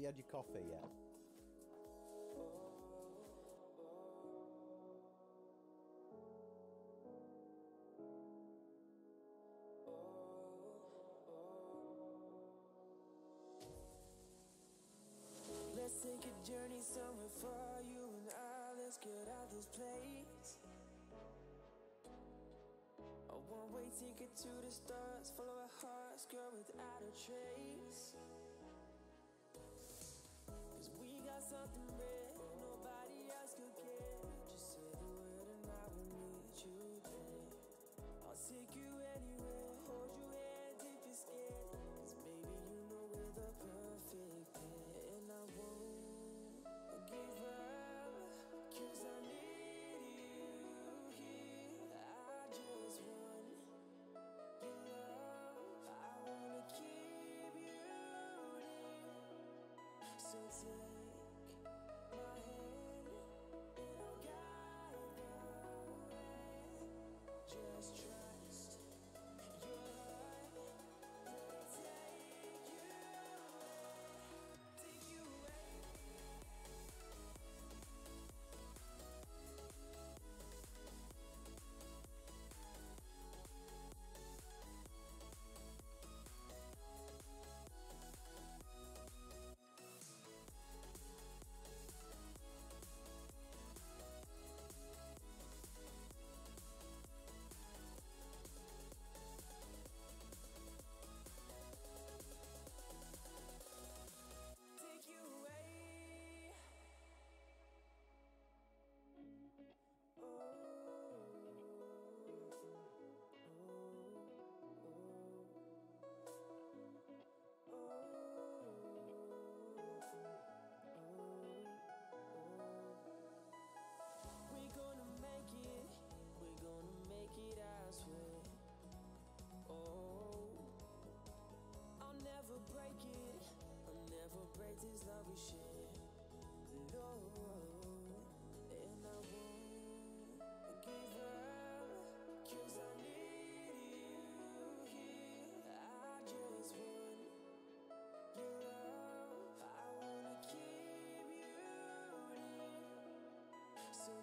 you had your coffee yet? Something rare,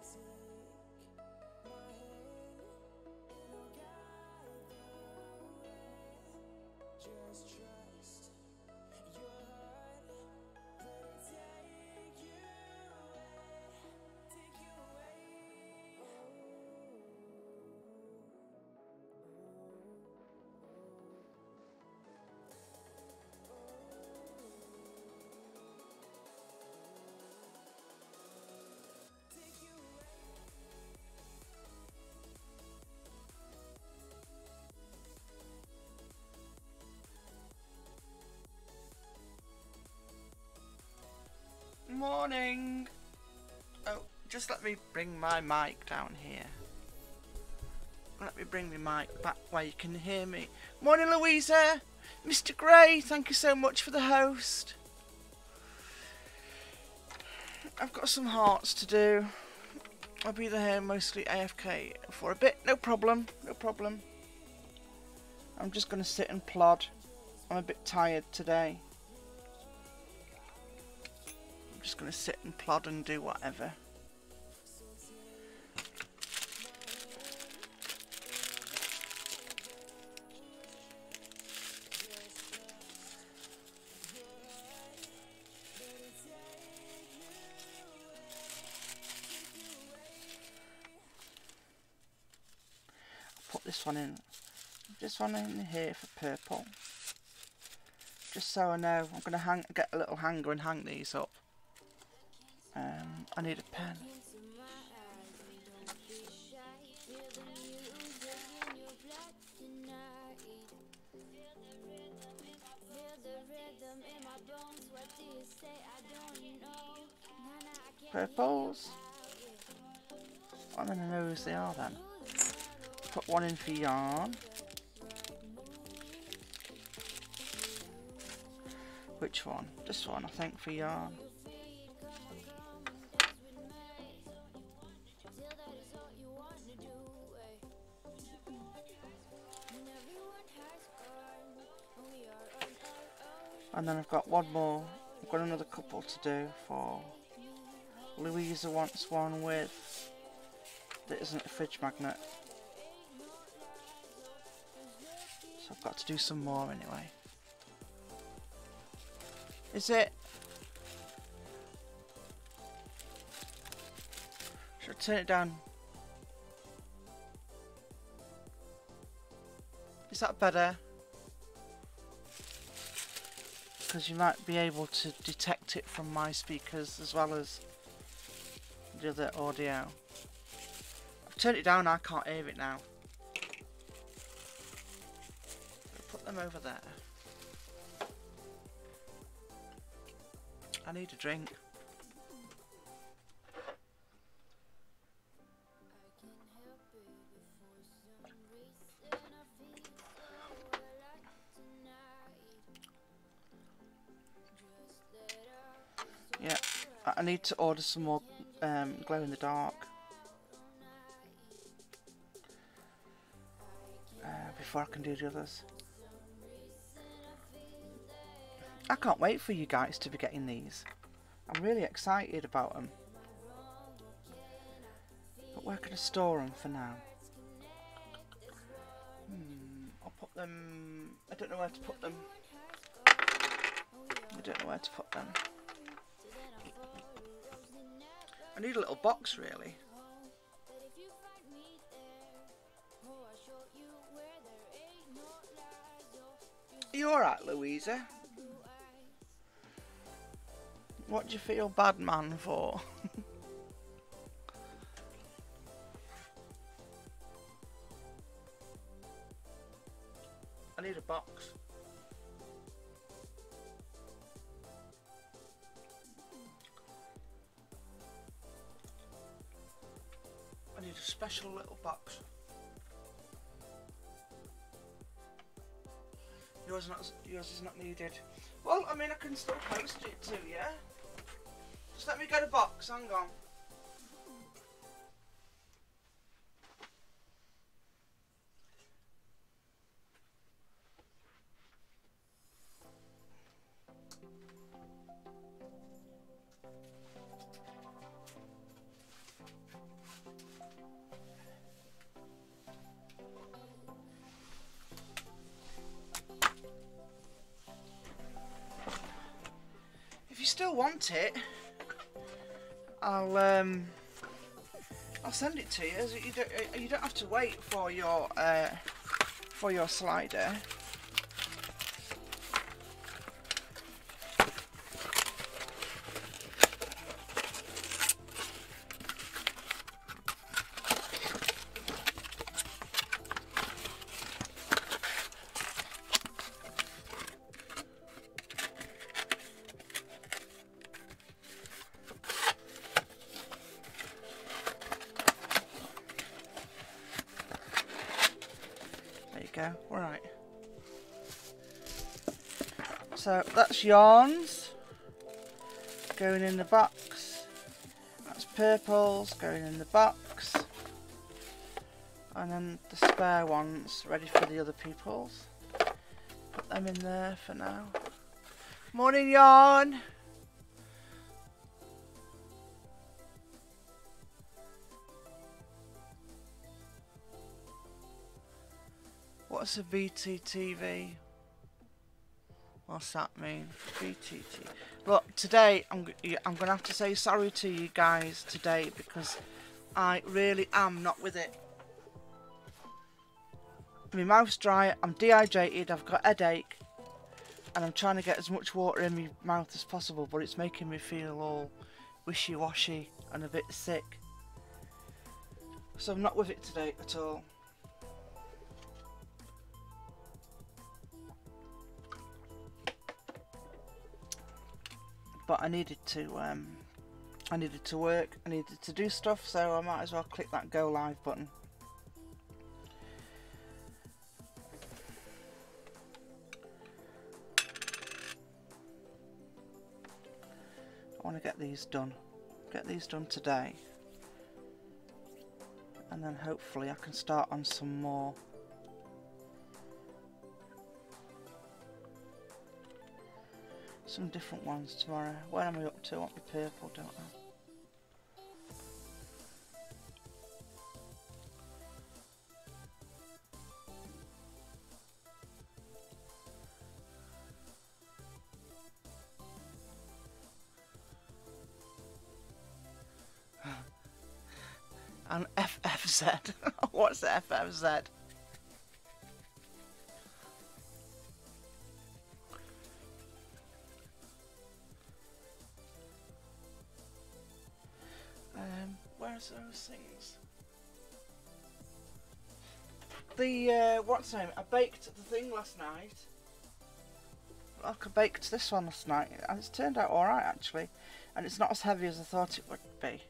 So take just let me bring my mic down here. Let me bring my mic back where you can hear me. Morning, Louisa. Mr. Gray, thank you so much for the host. I've got some hearts to do. I'll be there mostly AFK for a bit. No problem. No problem. I'm just going to sit and plod. I'm a bit tired today. I'm just going to sit and plod and do whatever. This one in. This one in here for purple. Just so I know, I'm to hang, get a little hanger and hang these up. Um, I need a pen. For yarn. Which one? This one, I think, for yarn. And then I've got one more I've got another couple to do for Louisa wants one with that isn't a fridge magnet. I've got to do some more anyway. Is it? Should I turn it down? Is that better? Because you might be able to detect it from my speakers as well as the other audio. I've turned it down, I can't hear it now. Them over there. I need a drink. Yeah, I need to order some more um, glow in the dark. Uh, before I can do the others. I can't wait for you guys to be getting these. I'm really excited about them. But where can I store them for now? Hmm, I'll put them... I don't know where to put them. I don't know where to put them. I need a little box really. You're you alright, Louisa? What do you feel bad man for? still want it, I'll um, I'll send it to you. You don't you don't have to wait for your uh, for your slider. So that's yarns going in the box. That's purples going in the box. And then the spare ones ready for the other people's. Put them in there for now. Morning yarn. What's a VTTV? What's that mean? VTT. Look, today I'm I'm gonna have to say sorry to you guys today because I really am not with it. My mouth's dry. I'm dehydrated. I've got a headache, and I'm trying to get as much water in my mouth as possible, but it's making me feel all wishy-washy and a bit sick. So I'm not with it today at all. But I needed to um, I needed to work, I needed to do stuff, so I might as well click that go live button. I want to get these done, get these done today, and then hopefully I can start on some more. Some different ones tomorrow. What am I up to? I want the purple, don't I? and FFZ. What's FFZ? Those things? The, uh, what's name? I baked the thing last night. Like I baked this one last night, and it's turned out alright actually. And it's not as heavy as I thought it would be.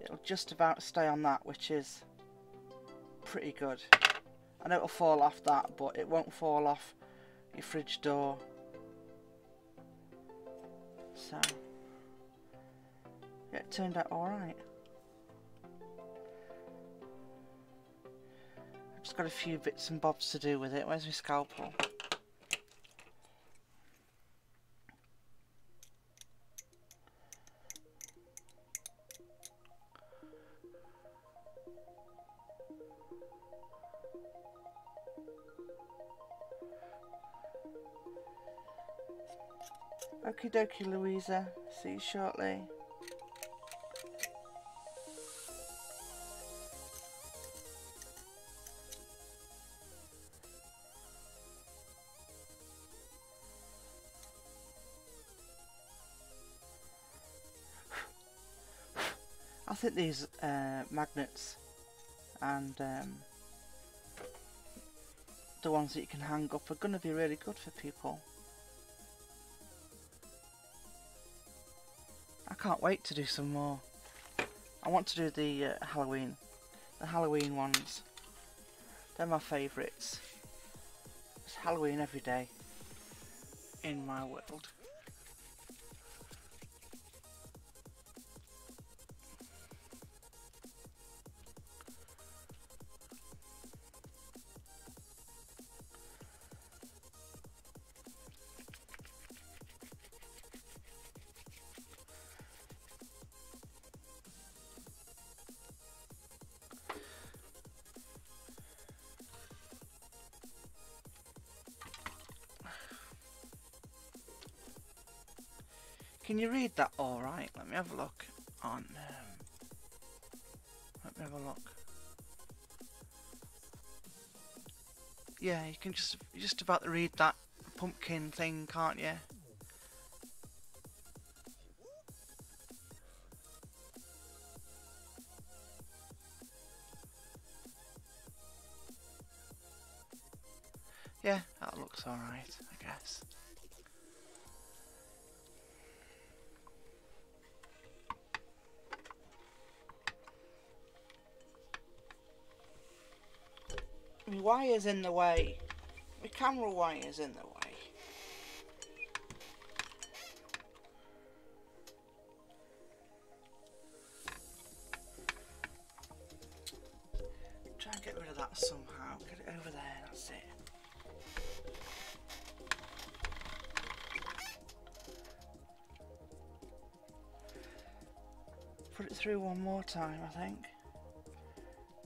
It'll just about stay on that, which is pretty good. I know it'll fall off that, but it won't fall off your fridge door. So, it turned out alright. I've just got a few bits and bobs to do with it. Where's my scalpel? Okie dokie, Louisa. See you shortly. I think these uh, magnets and um, the ones that you can hang up are going to be really good for people. I can't wait to do some more. I want to do the uh, Halloween, the Halloween ones. They're my favourites. It's Halloween every day in my world. Can you read that all right? Let me have a look on. Um, let me have a look. Yeah, you can just just about read that pumpkin thing, can't you? Yeah, that looks alright, I guess. Wire's in the way. My camera wire's in the way. Try and get rid of that somehow. Get it over there, that's it. Put it through one more time, I think.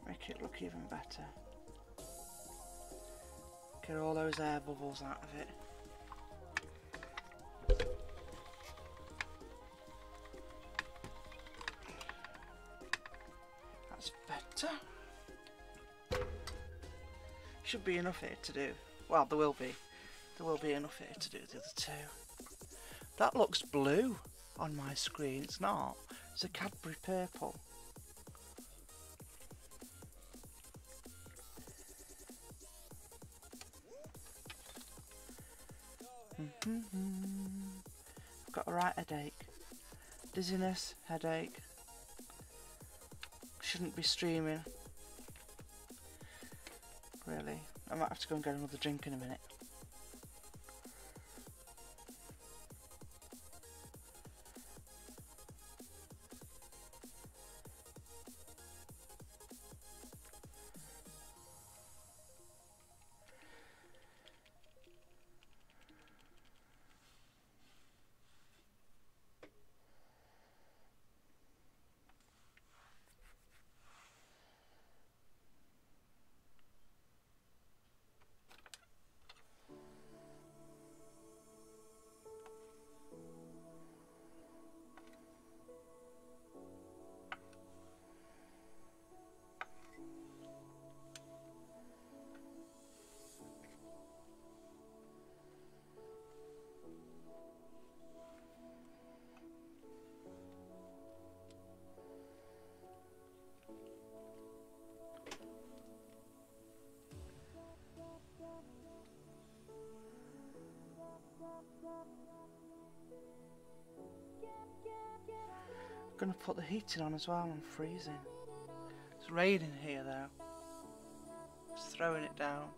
Make it look even better. Get all those air bubbles out of it. That's better. Should be enough here to do. Well, there will be. There will be enough here to do the other two. That looks blue on my screen. It's not. It's a Cadbury purple. Mm. I've got a right headache. Dizziness, headache. Shouldn't be streaming. Really. I might have to go and get another drink in a minute. Gonna put the heating on as well. I'm freezing. It's raining here though. Just throwing it down.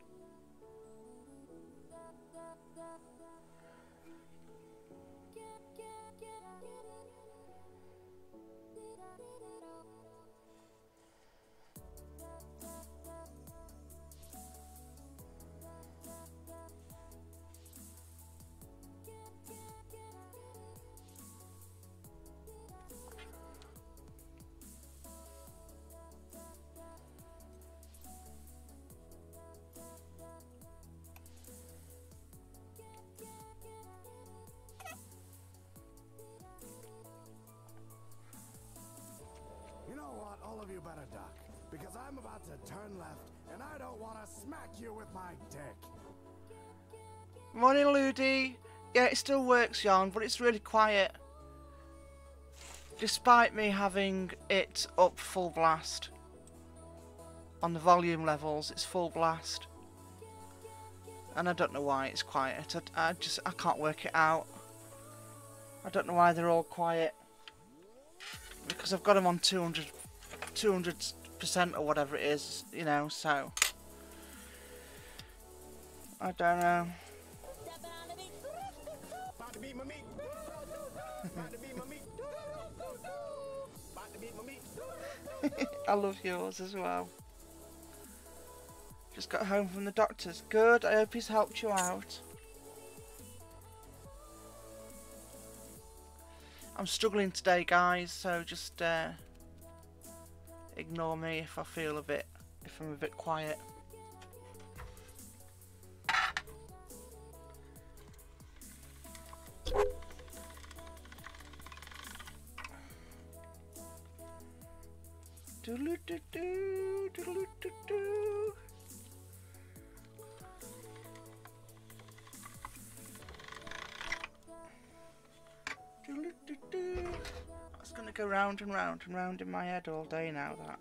All of you better duck. Because I'm about to turn left, and I don't want to smack you with my dick. Morning, Ludi. Yeah, it still works, Jan, but it's really quiet. Despite me having it up full blast. On the volume levels, it's full blast. And I don't know why it's quiet. I, I just, I can't work it out. I don't know why they're all quiet. Because I've got them on 200, 200% or whatever it is, you know, so. I don't know. I love yours as well. Just got home from the doctor's. Good, I hope he's helped you out. I'm struggling today, guys, so just uh, ignore me if I feel a bit, if I'm a bit quiet. That's gonna go round and round and round in my head all day now. That.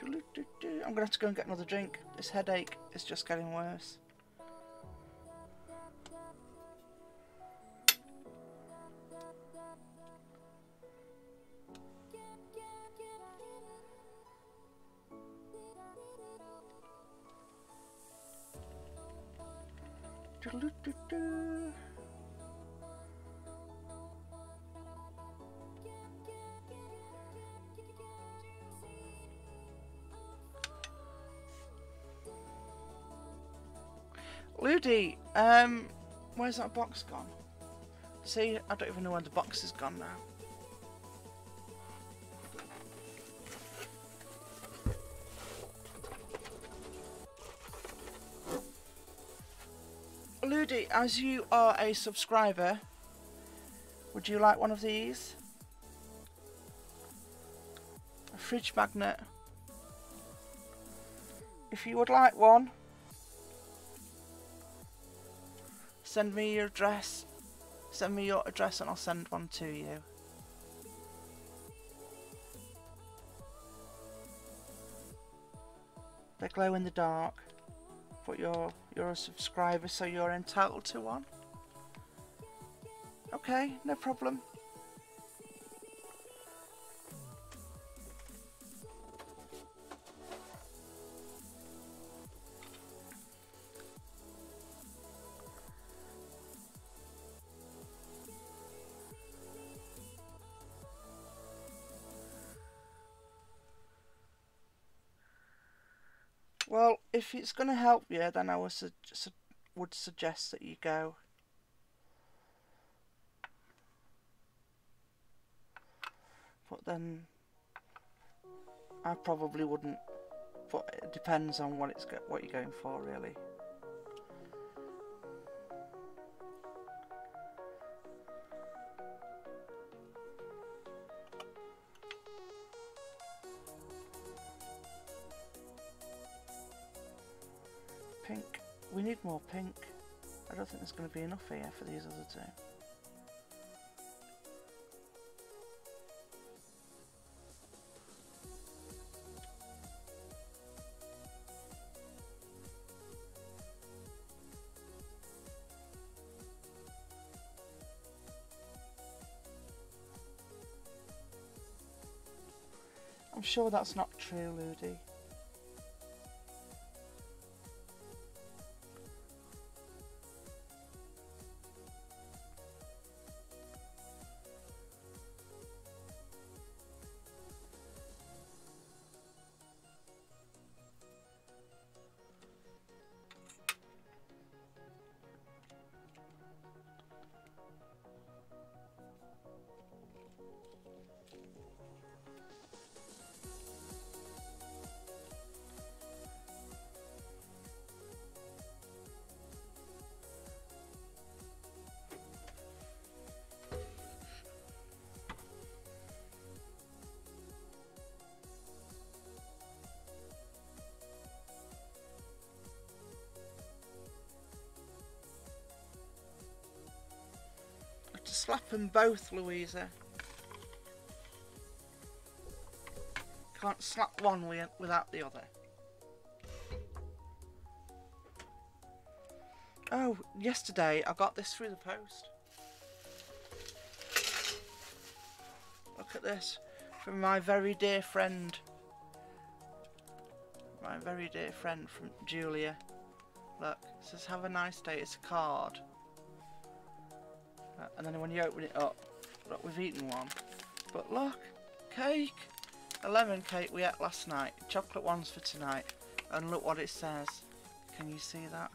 I'm gonna have to go and get another drink. This headache is just getting worse. Doodle-doo-doo. Ludi, um, where's that box gone? See, I don't even know where the box is gone now. Ludi, as you are a subscriber, would you like one of these? A fridge magnet. If you would like one, send me your address. Send me your address and I'll send one to you. They glow in the dark, but you're you're a subscriber, so you're entitled to one. Okay, no problem. If it's going to help you, then I would, su su would suggest that you go. But then I probably wouldn't. But it depends on what it's what you're going for, really. More pink. I don't think there's going to be enough here for these other two. I'm sure that's not true, Ludi. Slap them both, Louisa. Can't slap one without the other. Oh, yesterday I got this through the post. Look at this. From my very dear friend. My very dear friend from Julia. Look, it says have a nice day. It's a card and then when you open it up, look, we've eaten one. But look, cake! A lemon cake we ate last night. Chocolate ones for tonight. And look what it says. Can you see that?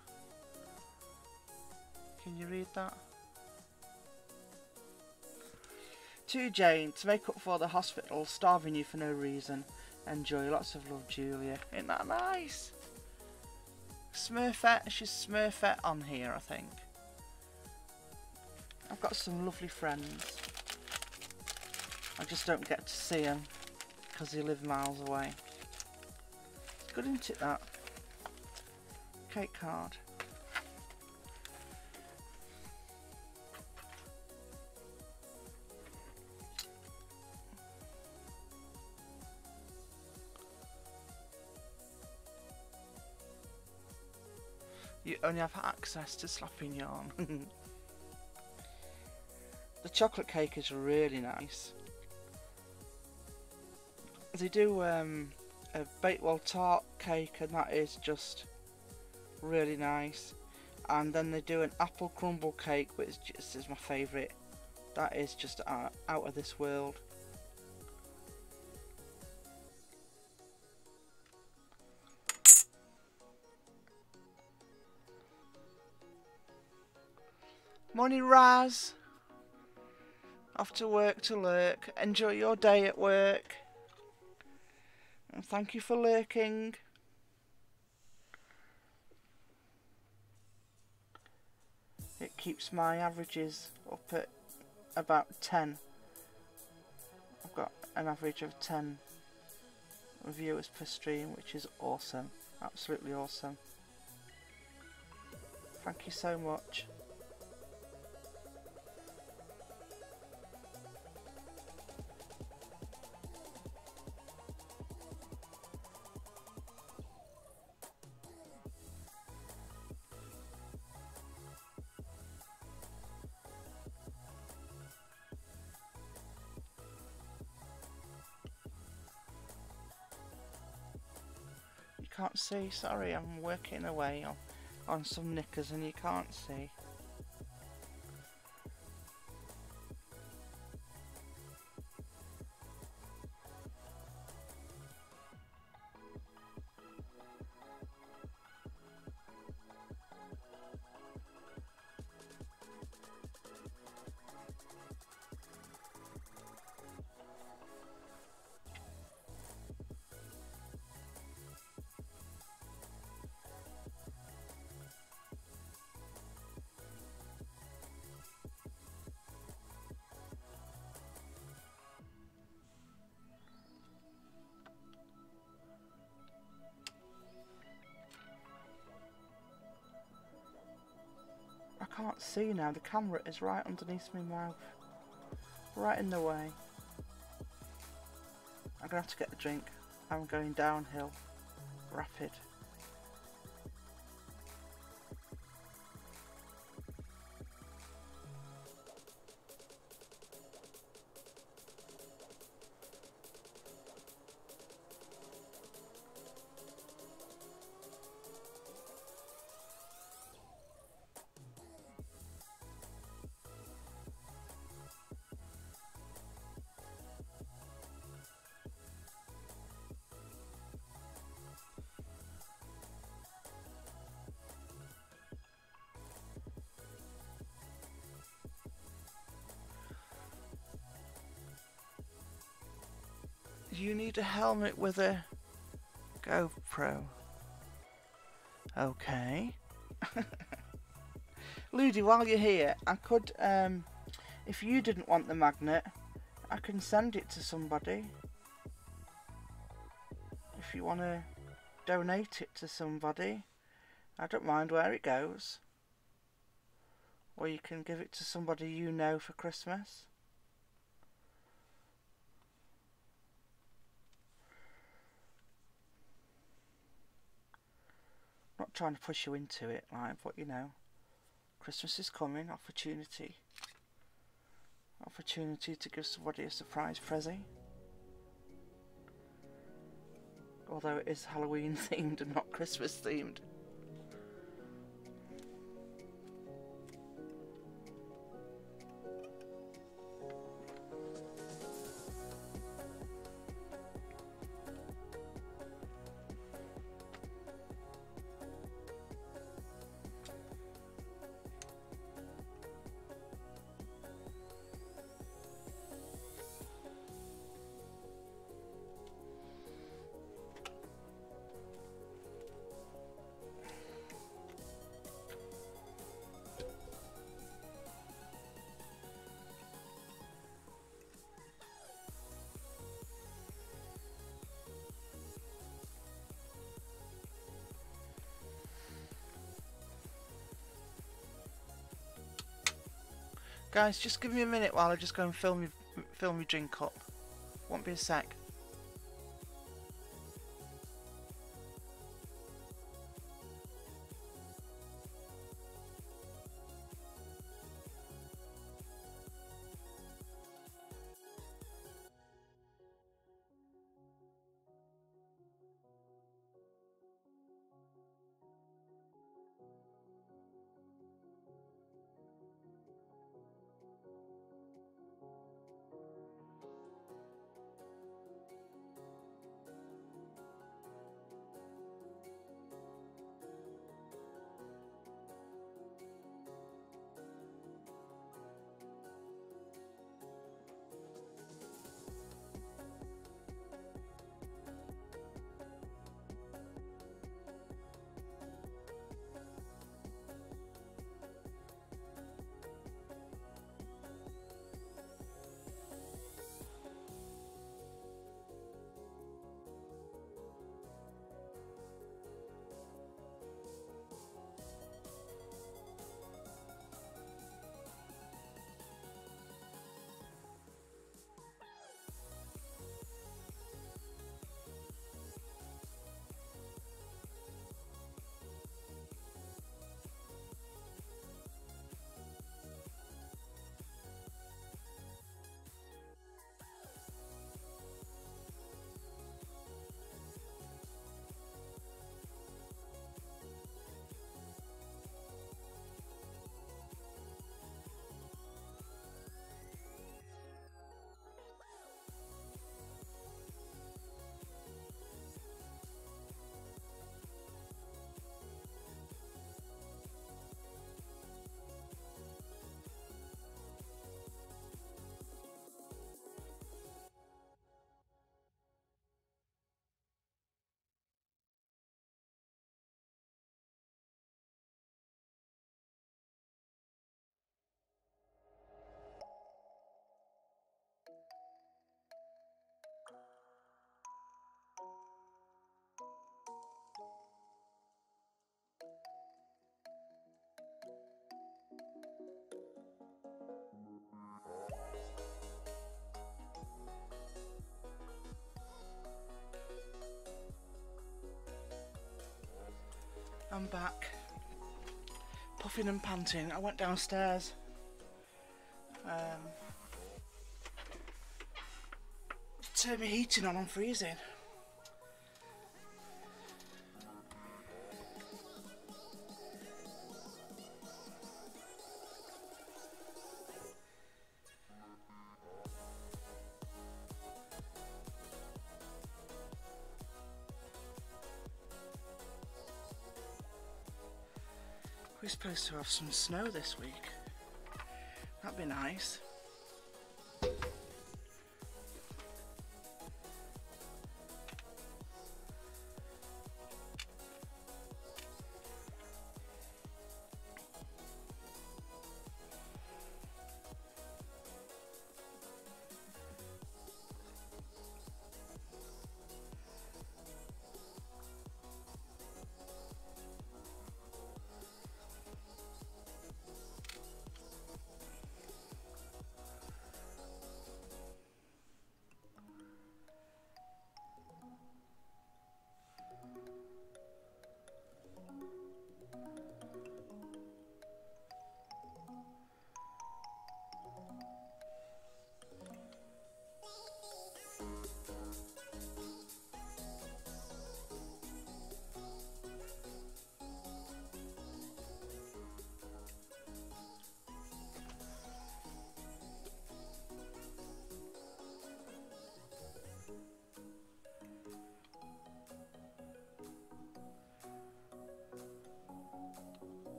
Can you read that? To Jane, to make up for the hospital starving you for no reason. Enjoy. Lots of love, Julia. Isn't that nice? Smurfette. She's Smurfette on here, I think. I've got some lovely friends. I just don't get to see them because they live miles away. It's good, isn't it, that? Cake card. You only have access to slapping yarn. The chocolate cake is really nice. They do um, a Bakewell tart cake and that is just really nice. And then they do an apple crumble cake which just is my favourite. That is just out, out of this world. Morning Raz! Off to work to lurk. Enjoy your day at work. And thank you for lurking. It keeps my averages up at about 10. I've got an average of 10 viewers per stream, which is awesome. Absolutely awesome. Thank you so much. See. Sorry, I'm working away on, on some knickers and you can't see. See now. The camera is right underneath my mouth. Right in the way. I'm going to have to get a drink. I'm going downhill. Rapid. You need a helmet with a GoPro. Okay. Ludi, while you're here, I could, um, if you didn't want the magnet, I can send it to somebody. If you want to donate it to somebody, I don't mind where it goes. Or you can give it to somebody you know for Christmas. Trying to push you into it, like, but you know, Christmas is coming, opportunity. Opportunity to give somebody a surprise present. Although it is Halloween themed and not Christmas themed. Guys, just give me a minute while I just go and film your, film your drink up. Won't be a sec. I'm back. Puffing and panting. I went downstairs. Um, turn my heating on, I'm freezing. We're supposed to have some snow this week. That'd be nice.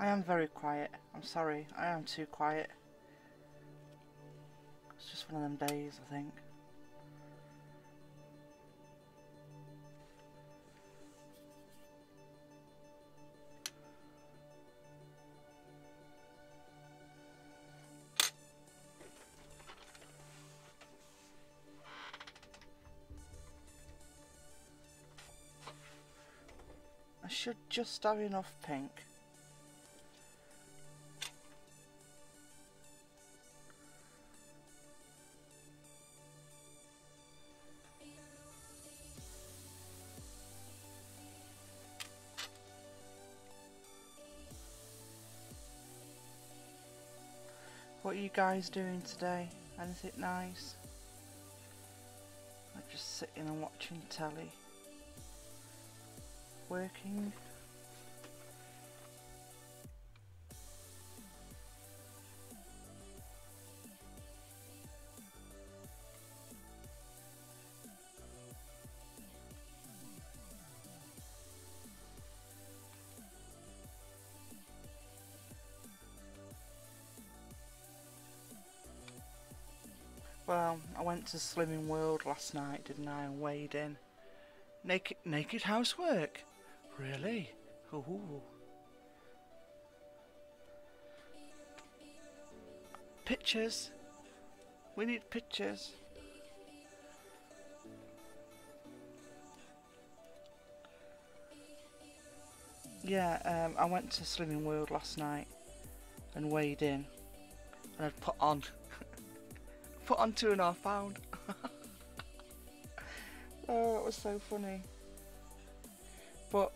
I am very quiet. I'm sorry. I am too quiet. It's just one of them days, I think. I should just have enough pink. You guys doing today? Anything nice? I'm just sitting and watching telly. Working. I went to Slimming World last night, didn't I, and weighed in. Naked, naked housework? Really? Ooh. Pictures. We need pictures. Yeah, um, I went to Slimming World last night and weighed in, and I'd put on put on two and a half pound. oh, it was so funny. But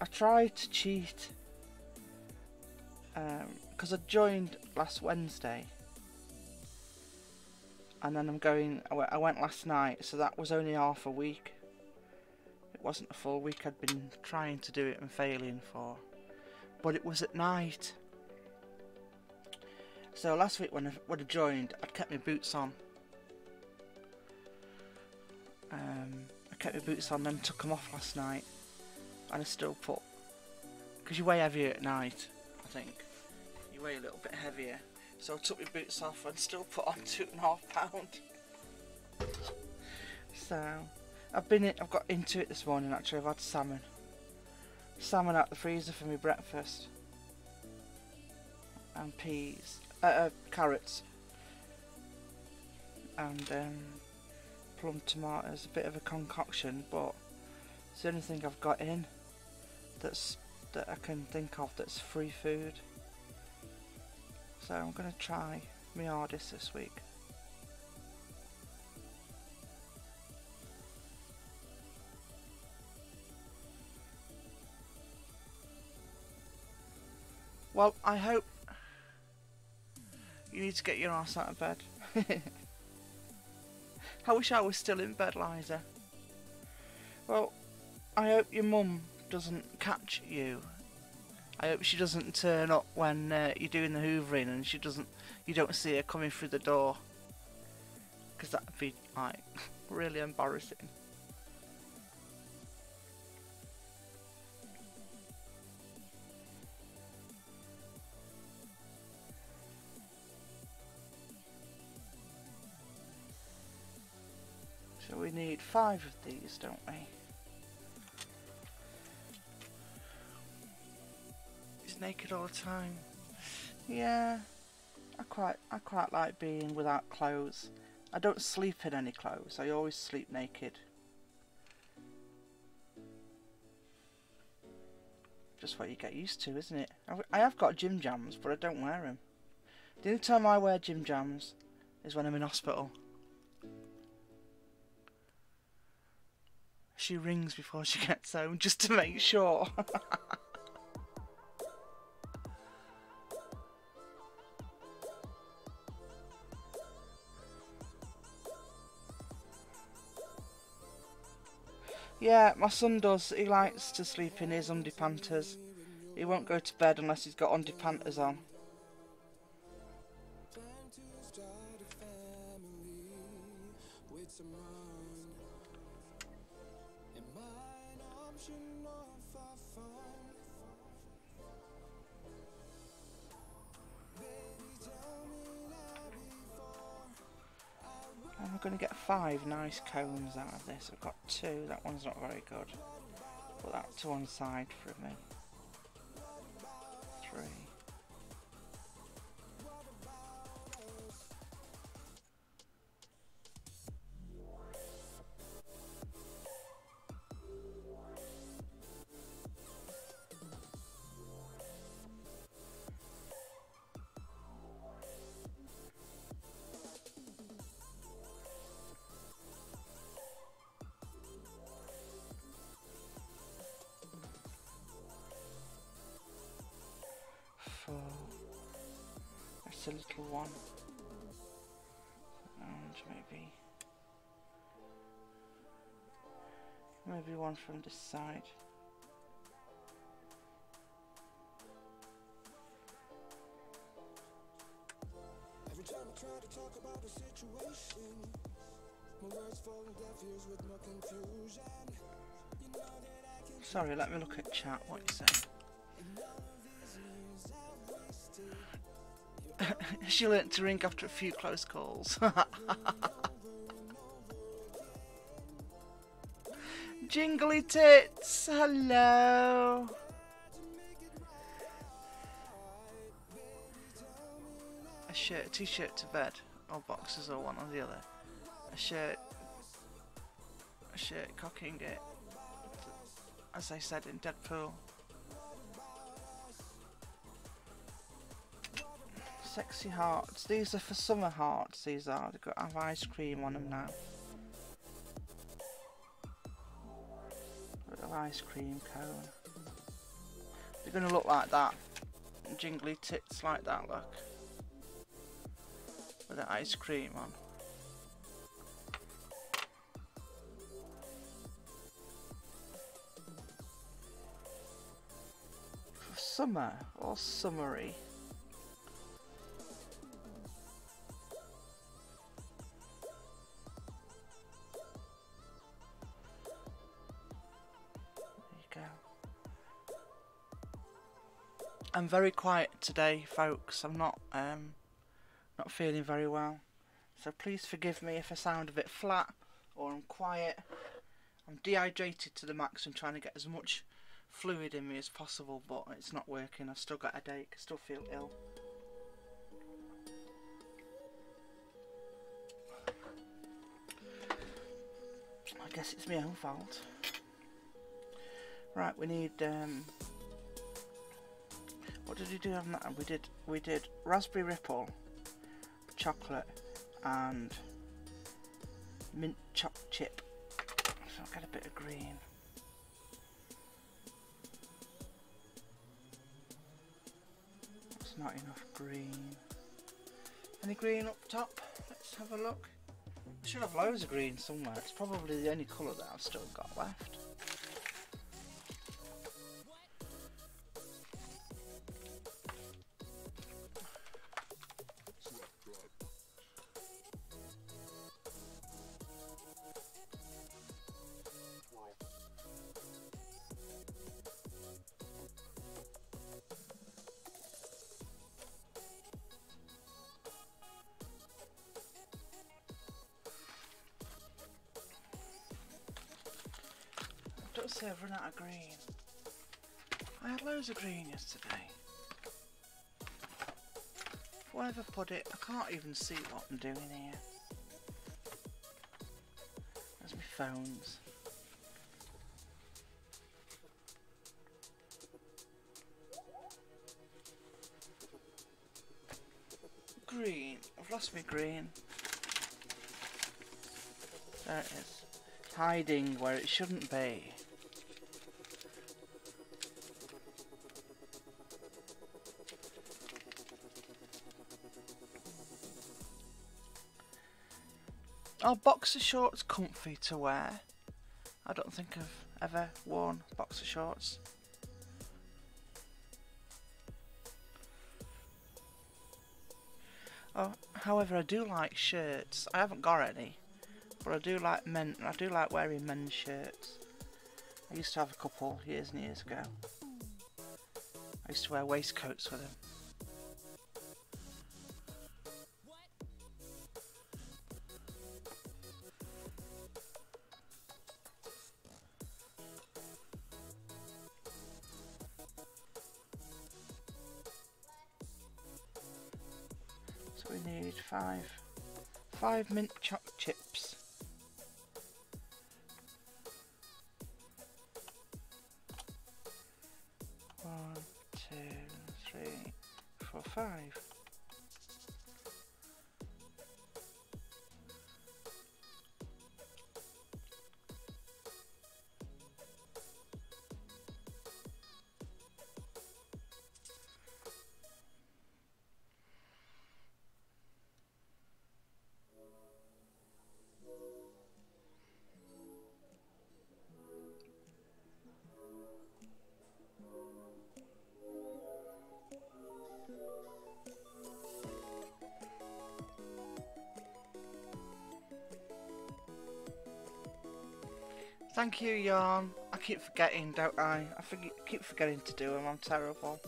I tried to cheat um, because I joined last Wednesday, and then I'm going. I went last night, so that was only half a week. It wasn't a full week. I'd been trying to do it and failing for, but it was at night. So last week when I when I joined, I'd kept my boots on. Um, I kept my boots on, then took them off last night, and I still put because you weigh heavier at night. I think you weigh a little bit heavier. So I took my boots off and still put on two and a half pound. So I've been in, I've got into it this morning. Actually, I've had salmon, salmon out the freezer for my breakfast, and peas, uh, uh, carrots, and um, plum tomatoes. A bit of a concoction, but it's the only thing I've got in that's that I can think of that's free food. So I'm going to try my hardest this week. Well, I hope you need to get your ass out of bed. I wish I was still in bed, Liza. Well, I hope your mum doesn't catch you. I hope she doesn't turn up when uh, you're doing the hoovering and she doesn't, you don't see her coming through the door. Because that'd be like really embarrassing. We need five of these, don't we? He's naked all the time. Yeah, I quite, I quite like being without clothes. I don't sleep in any clothes. I always sleep naked. Just what you get used to, isn't it? I have got gym jams, but I don't wear them. The only time I wear gym jams is when I'm in hospital. She rings before she gets home just to make sure. yeah, my son does. He likes to sleep in his underpanters. He won't go to bed unless he's got underpanters on. Going to get five nice cones out of this. I've got two. That one's not very good. Put that to one side for a minute. That's a little one. And maybe maybe one from this side. Every time I try to talk about the situation, my words fall on deaf ears with more confusion. You know that I can Sorry, let me look at chat. What you saying? she learnt to ring after a few close calls. Jingly tits, hello. A shirt, t-shirt to bed, or boxes, or one or the other. A shirt, a shirt cocking it, as I said in Deadpool. Sexy hearts. These are for summer hearts. These are. They've got have ice cream on them now. Little ice cream cone. They're gonna look like that. Jingly tits like that. Look. With the ice cream on. For summer or summery. I'm very quiet today, folks. I'm not um not feeling very well. So please forgive me if I sound a bit flat or I'm quiet. I'm dehydrated to the max and trying to get as much fluid in me as possible, but it's not working. I've still got a headache, I still feel ill. I guess it's my own fault. Right, we need um what did we do on that? We did we did raspberry ripple, chocolate and mint choc chip. So I'll get a bit of green. It's not enough green. Any green up top? Let's have a look. I should have loads of green somewhere. It's probably the only colour that I've still got left. Green. I had loads of green yesterday. Wherever put it, I can't even see what I'm doing here. There's my phones. Green. I've lost my green. There it is. Hiding where it shouldn't be. Are boxer shorts comfy to wear? I don't think I've ever worn boxer shorts. Oh, however, I do like shirts. I haven't got any, but I do like men. I do like wearing men's shirts. I used to have a couple years and years ago. I used to wear waistcoats with them. Mint choc chips. You, Yarn. I keep forgetting, don't I? I keep forgetting to do them. I'm terrible.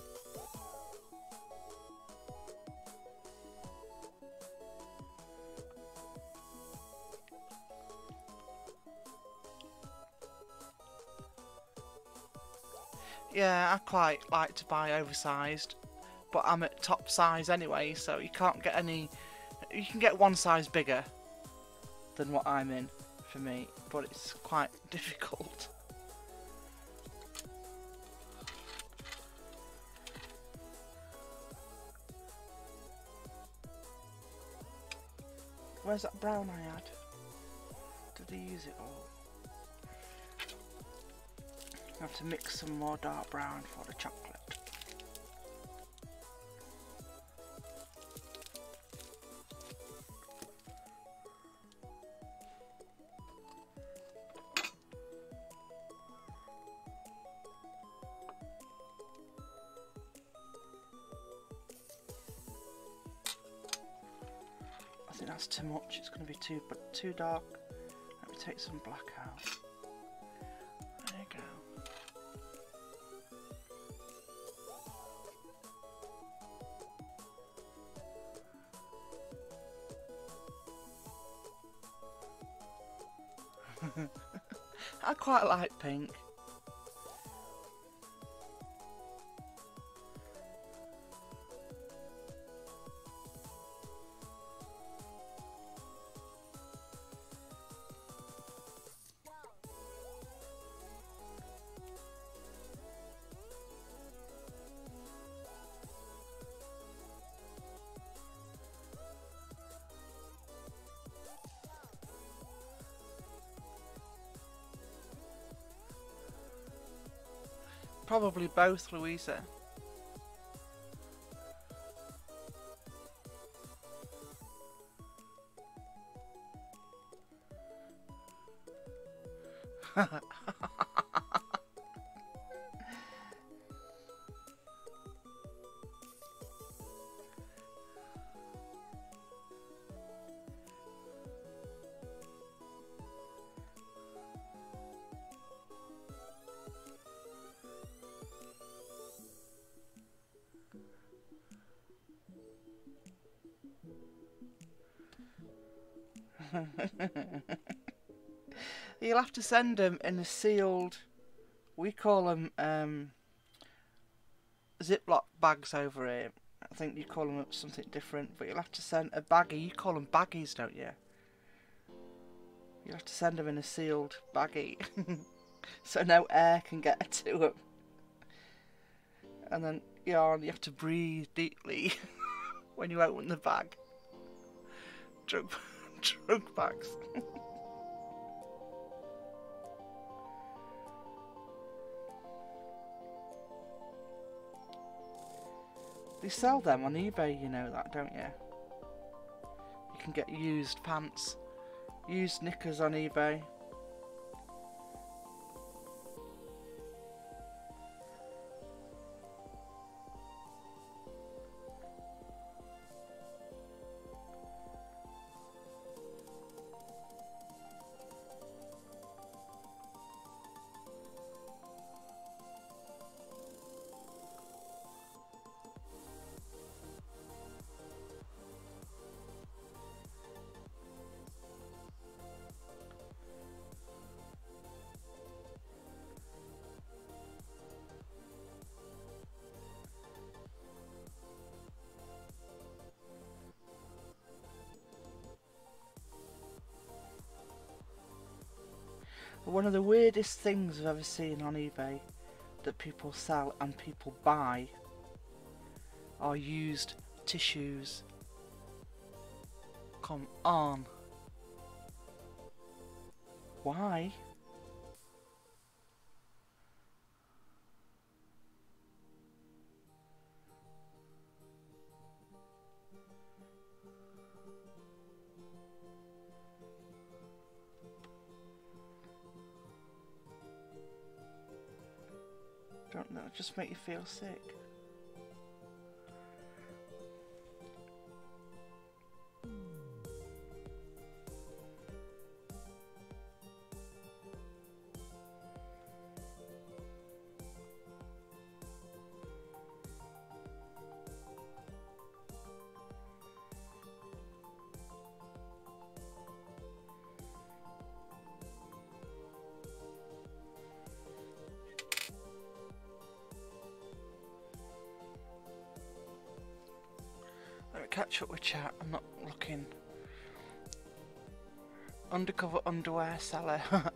Yeah, I quite like to buy oversized, but I'm at top size anyway, so you can't get any. You can get one size bigger than what I'm in for me, but it's quite difficult. Where's that brown I had? Did he use it all? I have to mix some more dark brown for the chocolate. Too but too dark. Let me take some black out. There you go. I quite like pink. Probably both, Louisa. You'll have to send them in a sealed. We call them um, Ziploc bags over here. I think you call them something different, but you'll have to send a baggie. You call them baggies, don't you? You'll have to send them in a sealed baggie, so no air can get to them. And then yeah, you have to breathe deeply when you open the bag. Drug, drug bags. They sell them on eBay, you know that, don't you? You can get used pants, used knickers on eBay. One of the weirdest things I've ever seen on eBay that people sell and people buy are used tissues. Come on. Why? Just make you feel sick. Undercover underwear seller.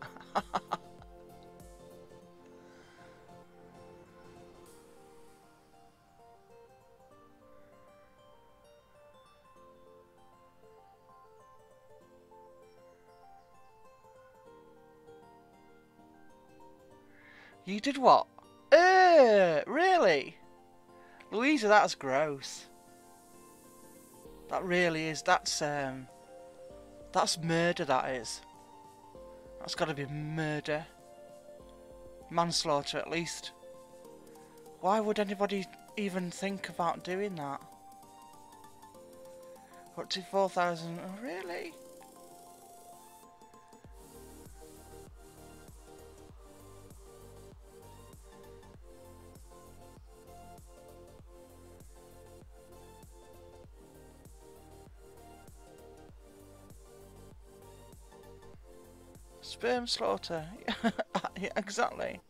you did what? Uh, really? Louisa, that's gross. That really is. That's um. That's murder. That is. That's got to be murder. Manslaughter, at least. Why would anybody even think about doing that? Up to four thousand. Oh, really? Sperm slaughter. yeah, exactly.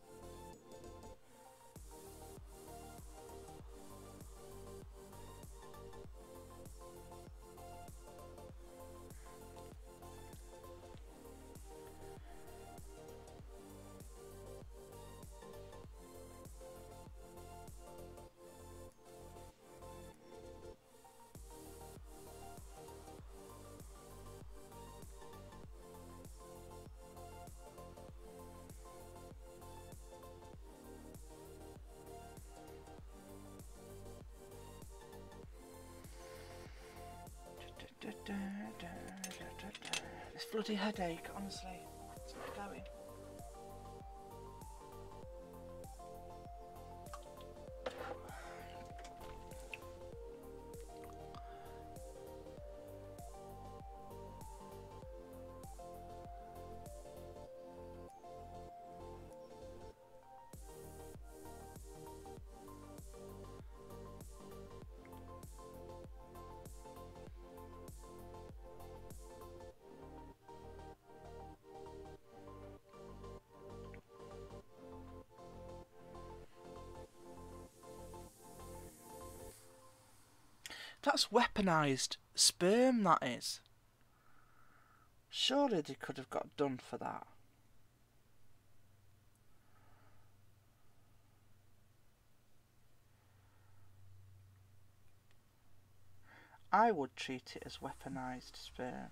Bloody headache, honestly. That's weaponized sperm, that is. Surely they could have got done for that. I would treat it as weaponized sperm.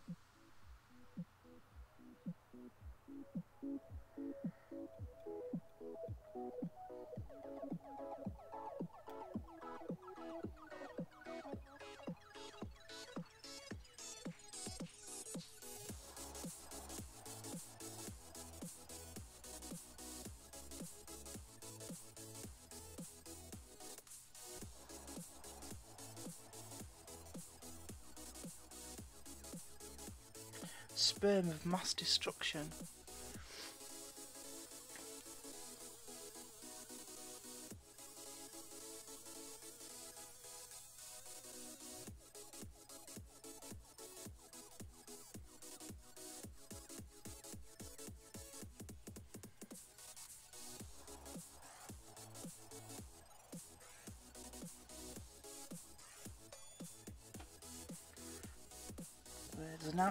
Sperm of mass destruction.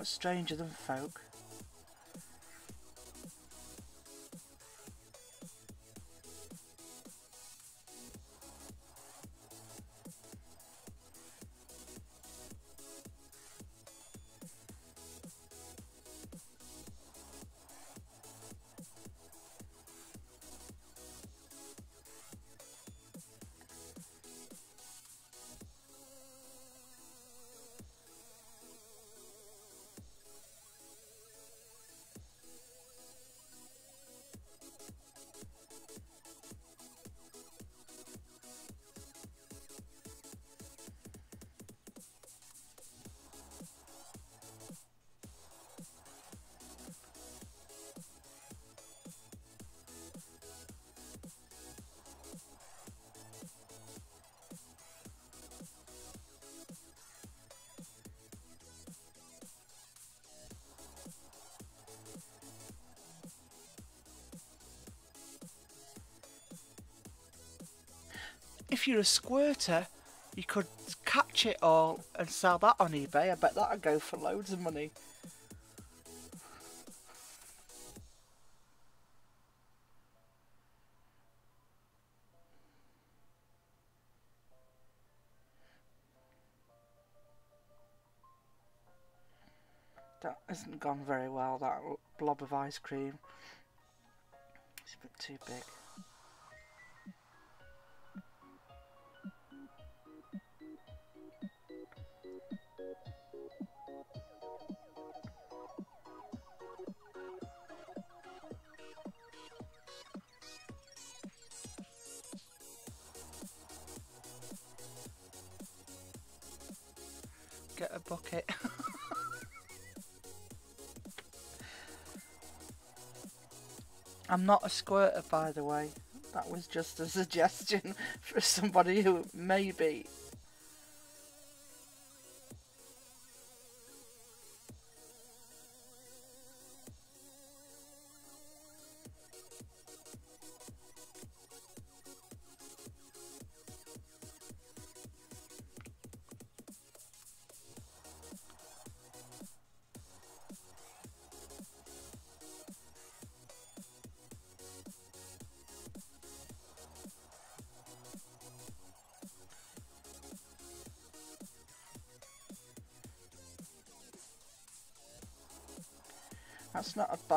Stranger than folk. If you're a squirter, you could catch it all and sell that on eBay. I bet that'd go for loads of money. That hasn't gone very well, that blob of ice cream. It's a bit too big. I'm not a squirter, by the way. That was just a suggestion for somebody who may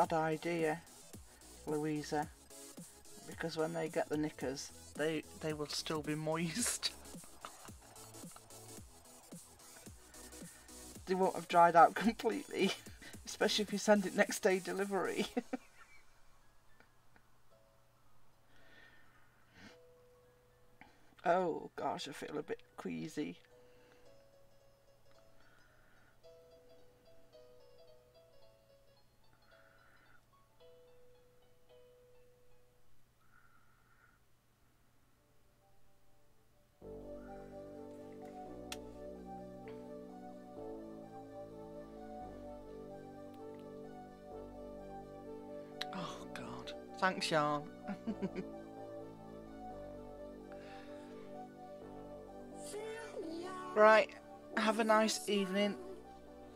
bad idea, Louisa. Because when they get the knickers, they they will still be moist. they won't have dried out completely, especially if you send it next day delivery. oh gosh, I feel a bit queasy. Thanks, Yarn. right, have a nice evening,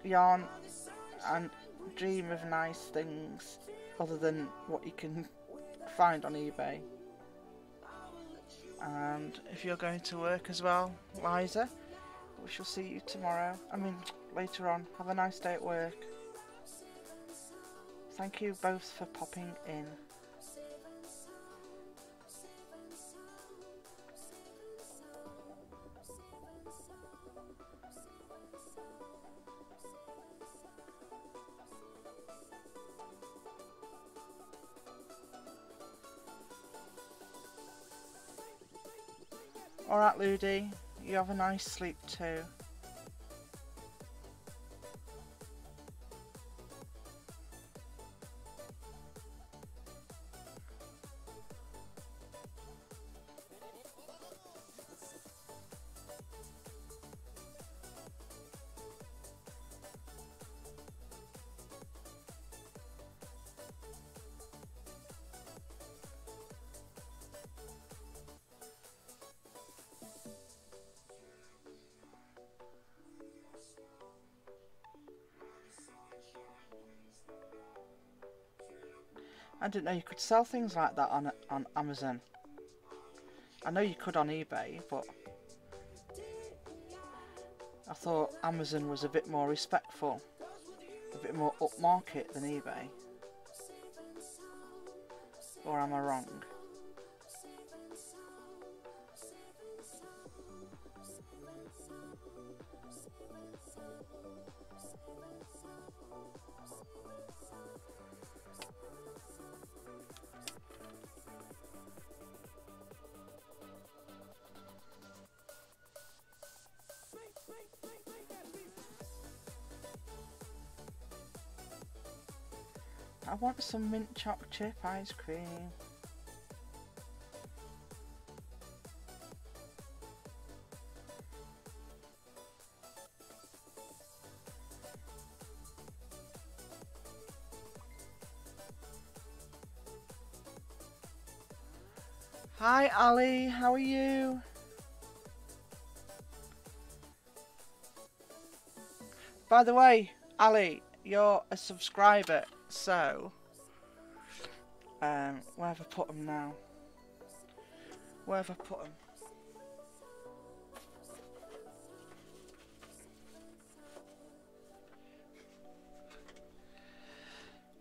Yarn, and dream of nice things other than what you can find on eBay. And if you're going to work as well, Liza, we shall see you tomorrow. I mean, later on. Have a nice day at work. Thank you both for popping in. Alright, Ludi. You have a nice sleep too. I didn't know you could sell things like that on on Amazon. I know you could on eBay, but I thought Amazon was a bit more respectful, a bit more upmarket than eBay. Or am I wrong? some mint choc chip ice cream. Hi Ali, how are you? By the way, Ali, you're a subscriber, so um, where have I put them now? Where have I put them?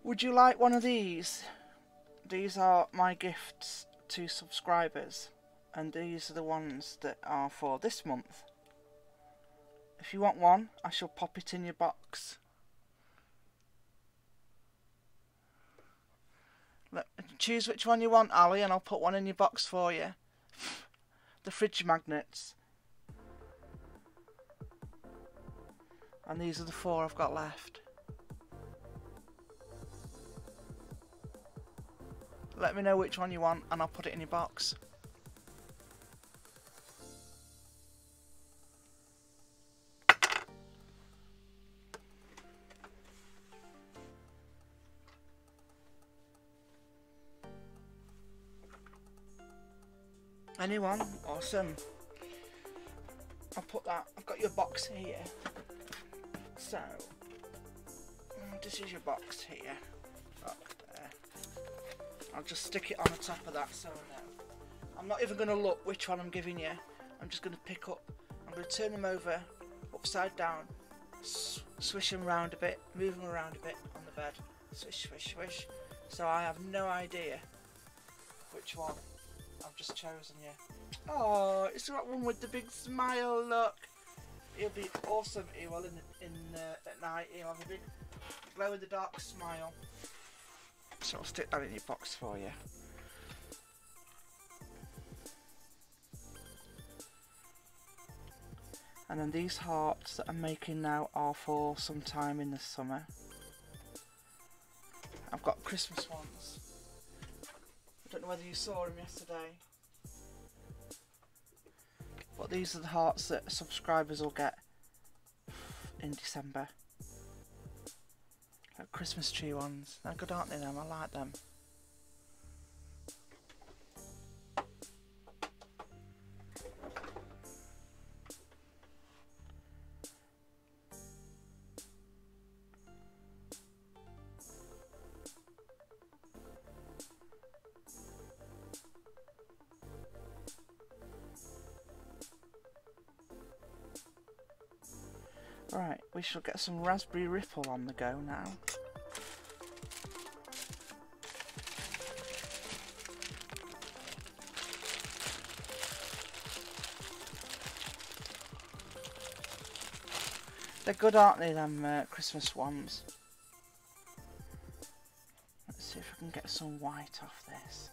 Would you like one of these? These are my gifts to subscribers, and these are the ones that are for this month. If you want one, I shall pop it in your box. Choose which one you want, Ali, and I'll put one in your box for you. the fridge magnets. And these are the four I've got left. Let me know which one you want and I'll put it in your box. Anyone? Awesome. I'll put that. I've got your box here. So, mm, this is your box here. I'll just stick it on the top of that so I know. I'm not even going to look which one I'm giving you. I'm just going to pick up. I'm going to turn them over, upside down, swish them around a bit, move them around a bit on the bed. Swish, swish, swish. So I have no idea which one I've just chosen you. Oh, it's that one with the big smile, look. He'll be awesome, he will, in, in uh, at night. He'll have a big glow-in-the-dark smile. So I'll stick that in your box for you. And then these hearts that I'm making now are for some time in the summer. I've got Christmas ones. Don't know whether you saw them yesterday. But these are the hearts that subscribers will get in December. Like Christmas tree ones. They're good, aren't they, them? I like them. Get some Raspberry Ripple on the go now. They're good, aren't they, them uh, Christmas ones? Let's see if I can get some white off this.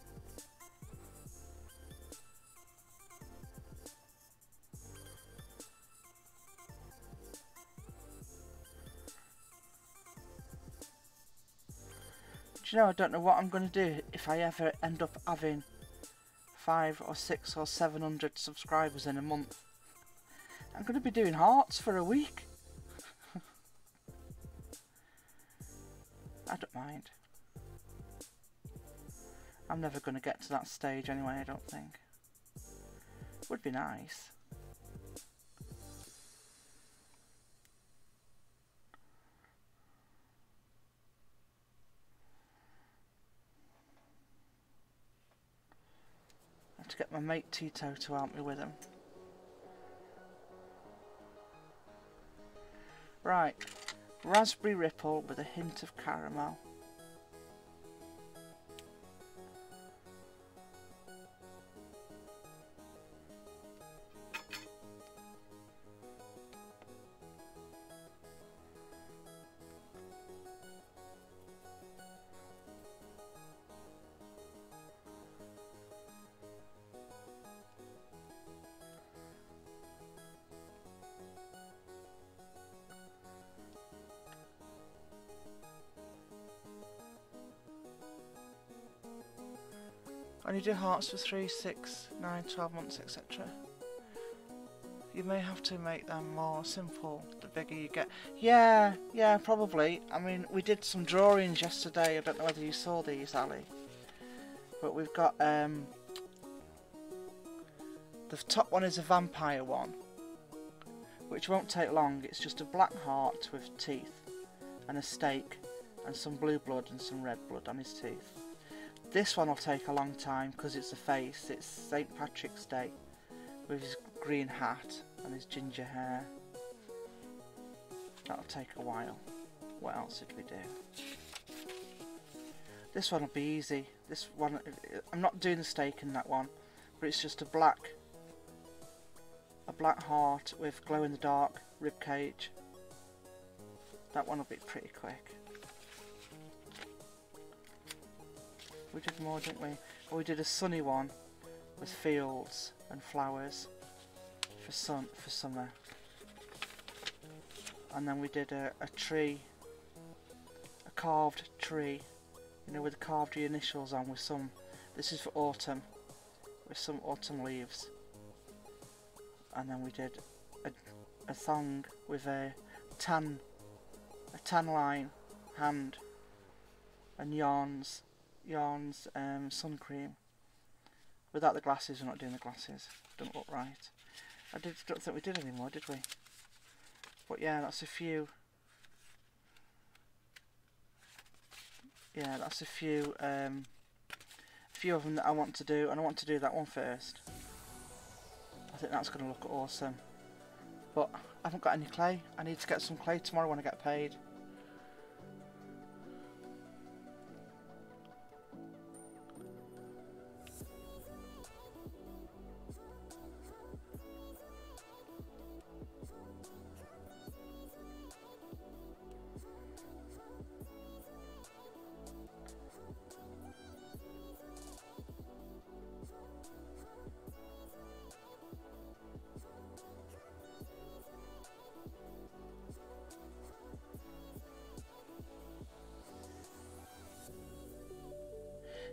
You know, I don't know what I'm going to do if I ever end up having five or six or seven hundred subscribers in a month. I'm going to be doing hearts for a week. I don't mind. I'm never going to get to that stage anyway, I don't think. Would be nice. Get my mate Tito to help me with them. Right, raspberry ripple with a hint of caramel. You do hearts for 3, 6, 9, 12 months, etc. You may have to make them more simple the bigger you get. Yeah, yeah, probably. I mean, we did some drawings yesterday. I don't know whether you saw these, Ali. But we've got... Um, the top one is a vampire one. which won't take long. It's just a black heart with teeth and a stake and some blue blood and some red blood on his teeth. This one will take a long time because it's a face. It's St Patrick's Day with his green hat and his ginger hair. That'll take a while. What else did we do? This one will be easy. This one, I'm not doing the stake in that one, but it's just a black, a black heart with glow in the dark rib cage. That one will be pretty quick. We did more, didn't we? Oh, we did a sunny one with fields and flowers for sun for summer. And then we did a, a tree, a carved tree, you know, with carved initials on with some. This is for autumn, with some autumn leaves. And then we did a, a thong with a tan, a tan line hand, and yarns, yarns um, sun cream. Without the glasses, we're not doing the glasses. Don't look right. I did, don't think we did any more, did we? But yeah, that's a few. Yeah, that's a few. Um, a few of them that I want to do, and I want to do that one first. I think that's going to look awesome. But I haven't got any clay. I need to get some clay tomorrow when I get paid.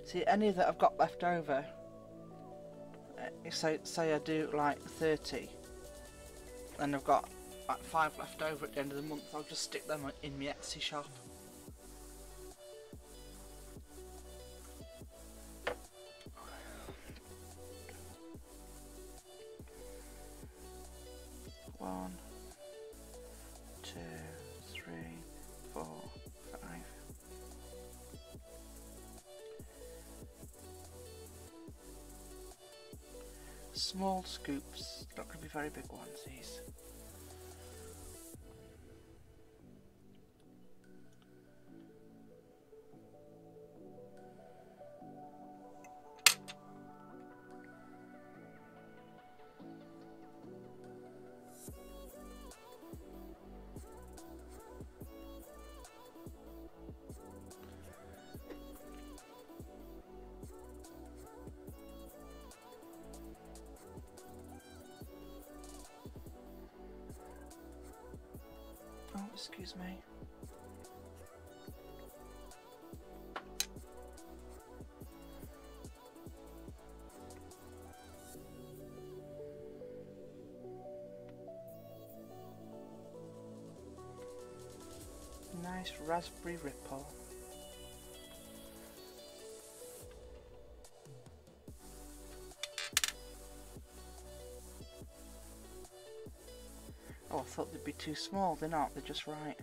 See, any that I've got left over, uh, say, say I do like 30, and I've got like 5 left over at the end of the month, I'll just stick them in my Etsy shop. Scoops, not going to be very big ones these. Excuse me. Nice raspberry ripple. Thought they'd be too small. They're not. They're just right.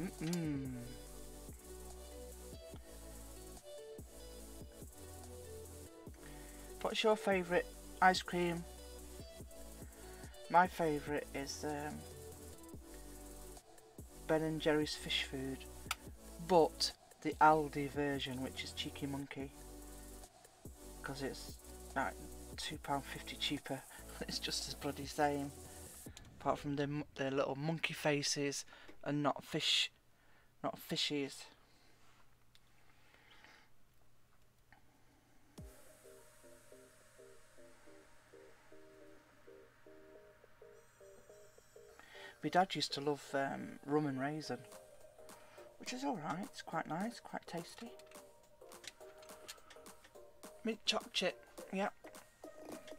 Mm-mm. What's your favourite ice cream? My favourite is um, Ben and Jerry's Phish Food, but the Aldi version, which is Cheeky Monkey because it's like £2.50 cheaper. it's just as bloody same. Apart from the the little monkey faces and not fish, not fishies. My dad used to love um, rum and raisin, which is alright, it's quite nice, quite tasty. Mint choc chip, yeah.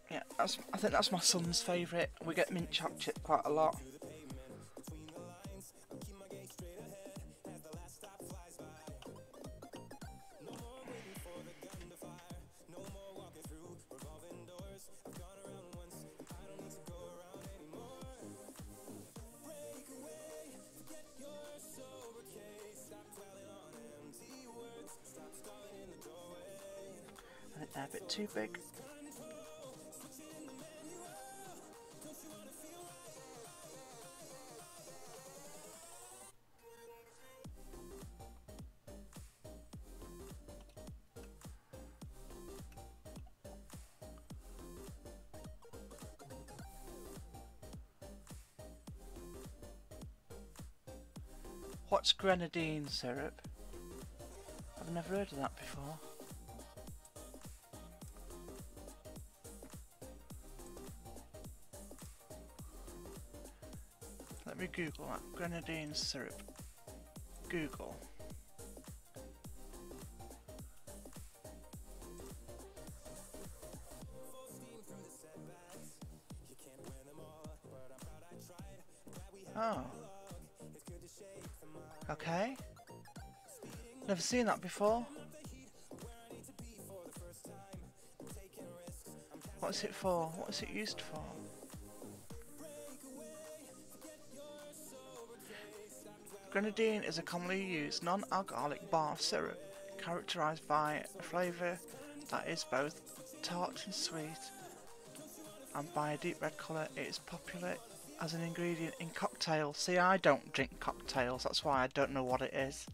Yeah, that's, I think that's my son's favourite. We get mint choc chip quite a lot. Too big. What's grenadine syrup? I've never heard of that before. That. Grenadine syrup. Google. Oh. Okay. Never seen that before. What's it for? What is it used for? Grenadine is a commonly used non-alcoholic bar syrup characterized by a flavour that is both tart and sweet and by a deep red colour. It is popular as an ingredient in cocktails. See, I don't drink cocktails, that's why I don't know what it is.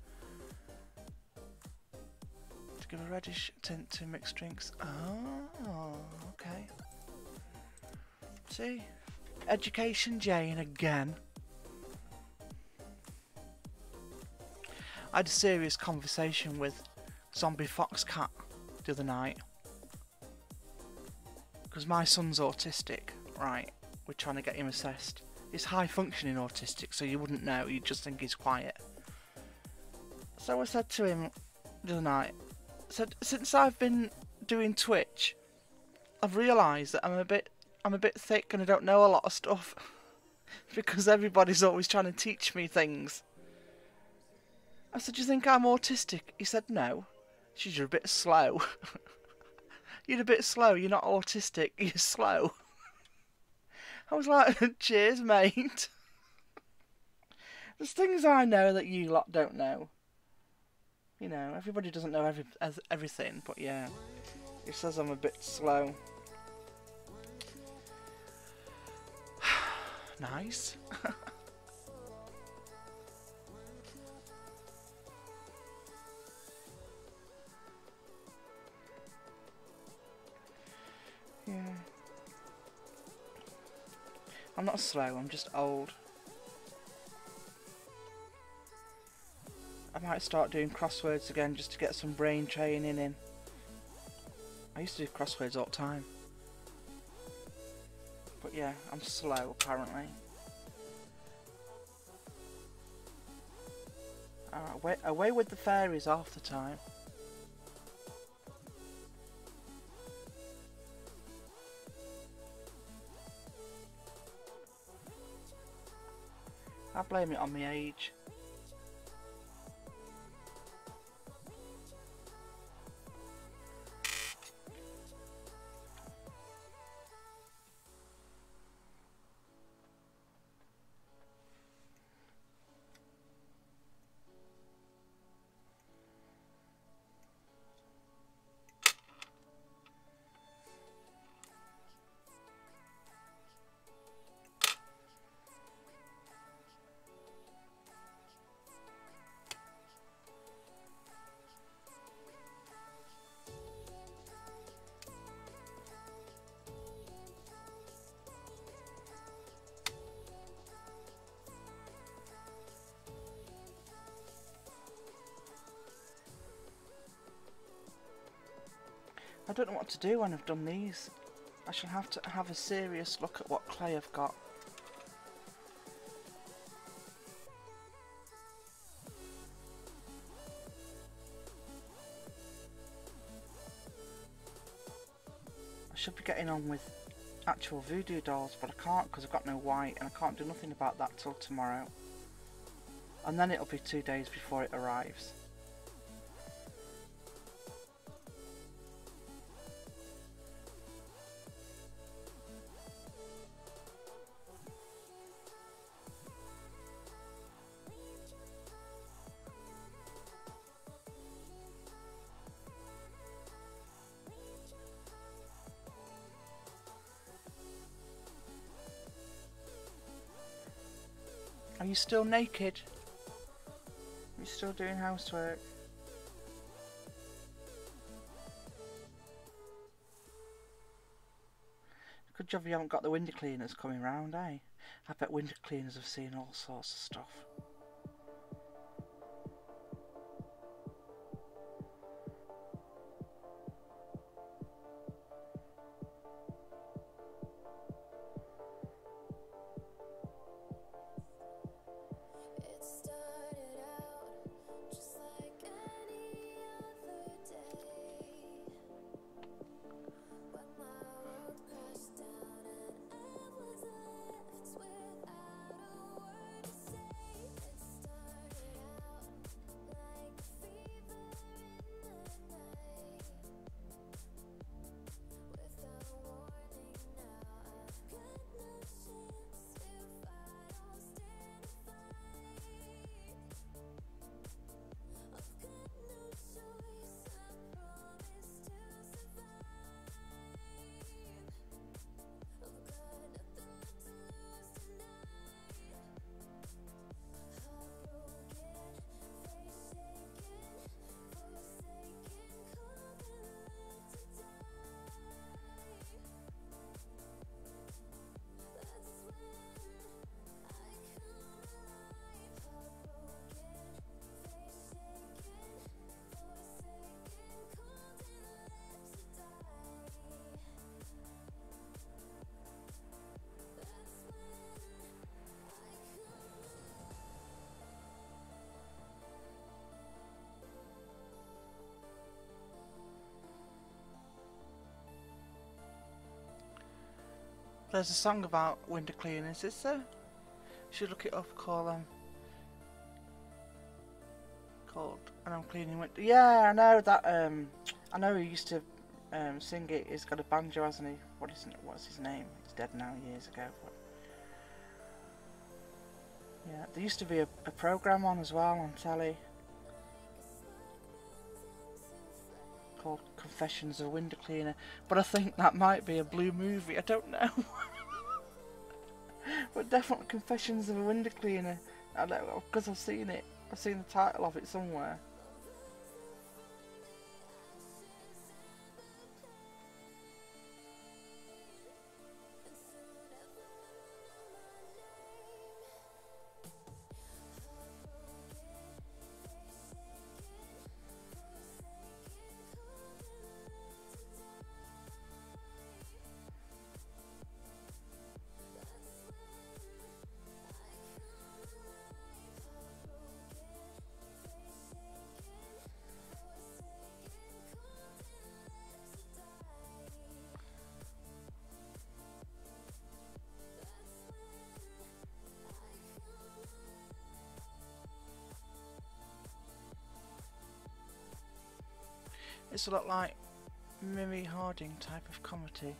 To give a reddish tint to mixed drinks. Oh, okay. See? Education Jane again. I had a serious conversation with Zombie Foxcat the other night. Because my son's autistic, right? We're trying to get him assessed. He's high functioning autistic, so you wouldn't know, you'd just think he's quiet. So I said to him the other night, said, since I've been doing Twitch, I've realised that I'm a bit I'm a bit thick and I don't know a lot of stuff. because everybody's always trying to teach me things. I said, Do you think I'm autistic? He said, No. She said, You're a bit slow. you're a bit slow. You're not autistic. You're slow. I was like, Cheers, mate. There's things I know that you lot don't know. You know, everybody doesn't know every everything, but yeah. He says I'm a bit slow. nice. Yeah. I'm not slow, I'm just old. I might start doing crosswords again just to get some brain training in. I used to do crosswords all the time. But yeah, I'm slow apparently. Uh, away, away with the fairies half the time. I blame it on my age. What to do when I've done these. I shall have to have a serious look at what clay I've got. I should be getting on with actual voodoo dolls, but I can't because I've got no white and I can't do nothing about that till tomorrow. And then it'll be two days before it arrives. You still naked? Are still doing housework? Good job you haven't got the window cleaners coming round, eh? I bet window cleaners have seen all sorts of stuff. There's a song about window cleaners, is there? Should look it up, call them. Called, and I'm cleaning window. Yeah, I know that, um, I know he used to um, sing it. He's got a banjo, hasn't he? What is, what's his name? He's dead now, years ago. But yeah, there used to be a, a program on as well on telly called Confessions of a Window Cleaner, but I think that might be a blue movie. I don't know. but definitely Confessions of a Window Cleaner. I know because I've seen it. I've seen the title of it somewhere. A lot like Mimi Harding type of comedy.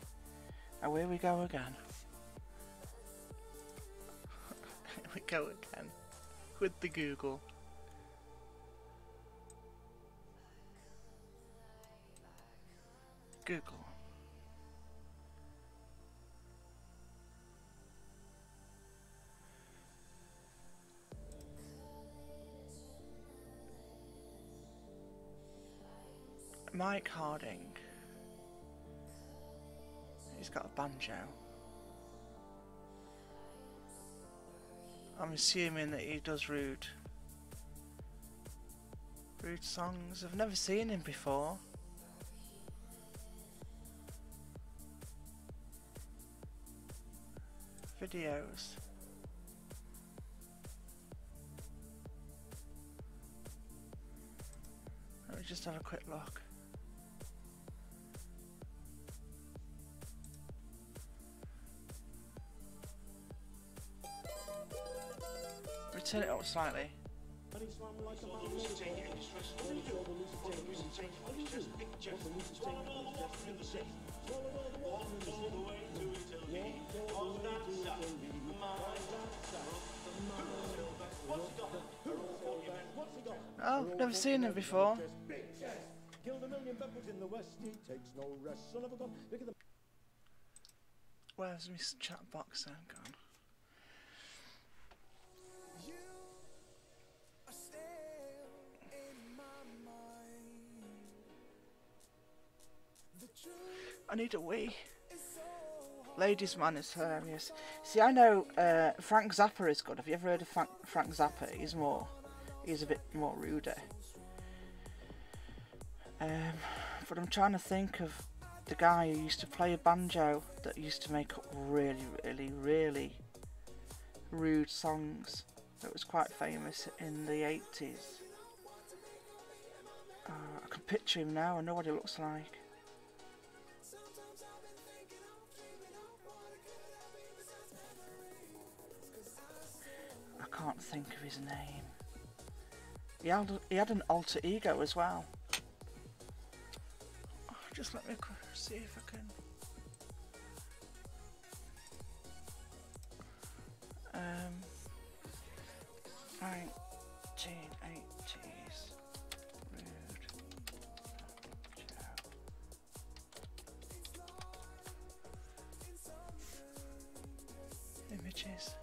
Here we go again. here we go again. With the Google. Google. Mike Harding. He's got a banjo. I'm assuming that he does rude. Rude songs. I've never seen him before. Videos. Let me just have a quick look. Turn it up slightly. Oh, never seen him before. Killed a million peppers in need a wee. Ladies Man is hilarious. See, I know uh, Frank Zappa is good. Have you ever heard of Frank, Frank Zappa? He's more, he's a bit more ruder. Um, but I'm trying to think of the guy who used to play a banjo that used to make up really, really, really rude songs. That was quite famous in the 80s. Uh, I can picture him now. I know what he looks like. Can't think of his name. He had, he had an alter ego as well. Oh, just let me see if I can. Um, 1980s. Rude. Images.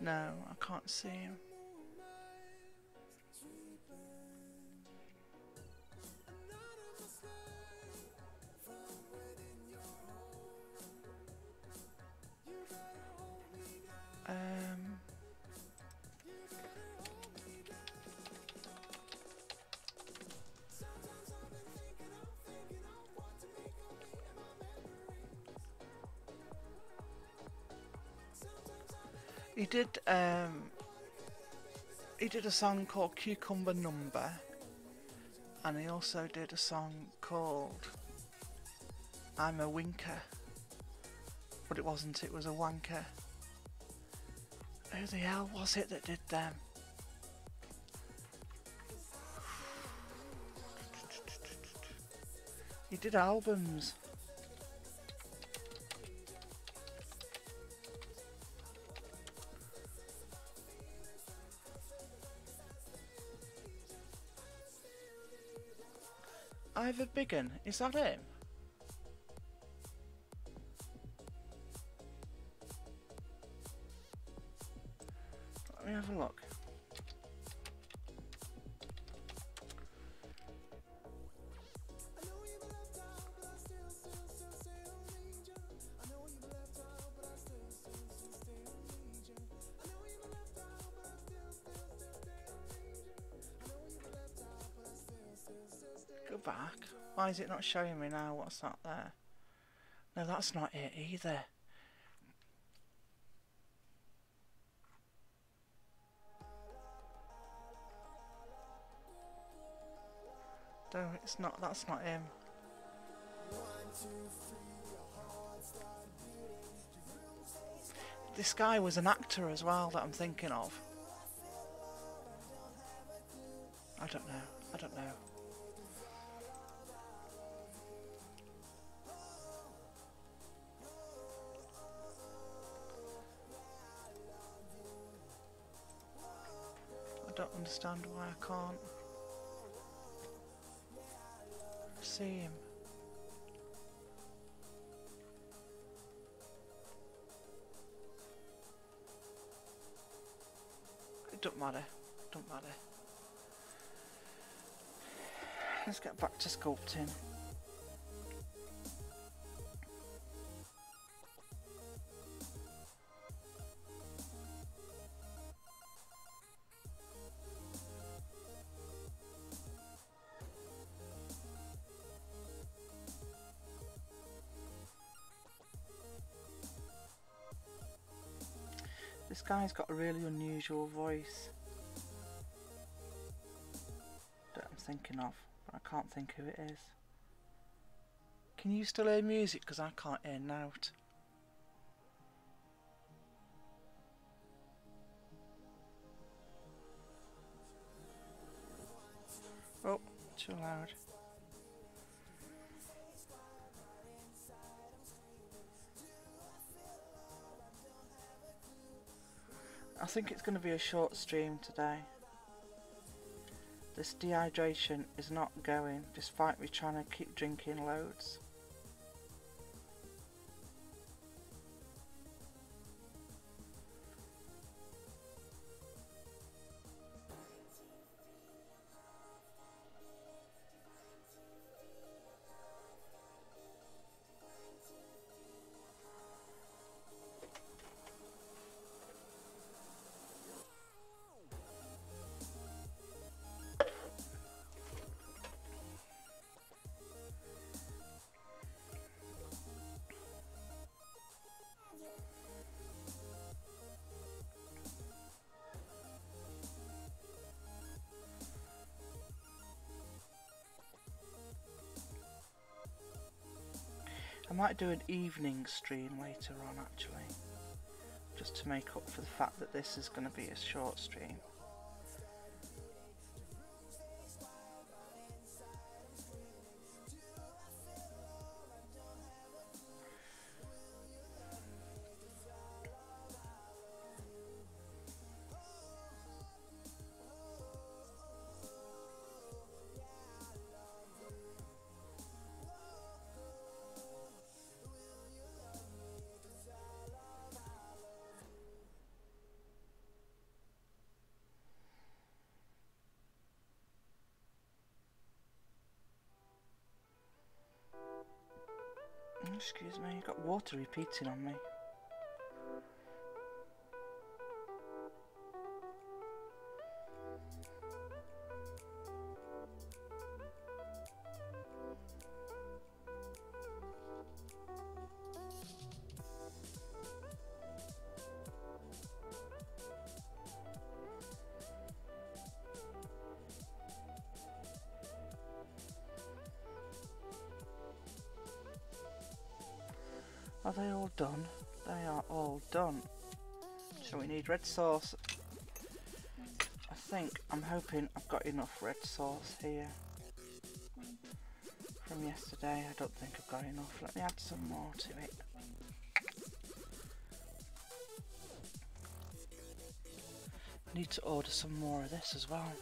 No, I can't see him. A song called Cucumber Number and he also did a song called I'm a Winker but it wasn't it was a wanker who the hell was it that did them? He did albums. Biggin, is that him? Why is it not showing me now? What's that there? No, that's not it either. No, it's not. That's not him. This guy was an actor as well that I'm thinking of. Understand why I can't see him. It don't matter. Don't matter. Let's get back to sculpting. Guy's got a really unusual voice that I'm thinking of, but I can't think who it is. Can you still hear music? Because I can't hear nout. Oh, too loud. Think it's going to be a short stream today. This dehydration is not going, despite me trying to keep drinking loads. Might do an evening stream later on actually. Just to make up for the fact that this is going to be a short stream. Excuse me, you got water repeating on me. Red sauce. I think, I'm hoping I've got enough red sauce here. From yesterday, I don't think I've got enough. Let me add some more to it. Need to order some more of this as well.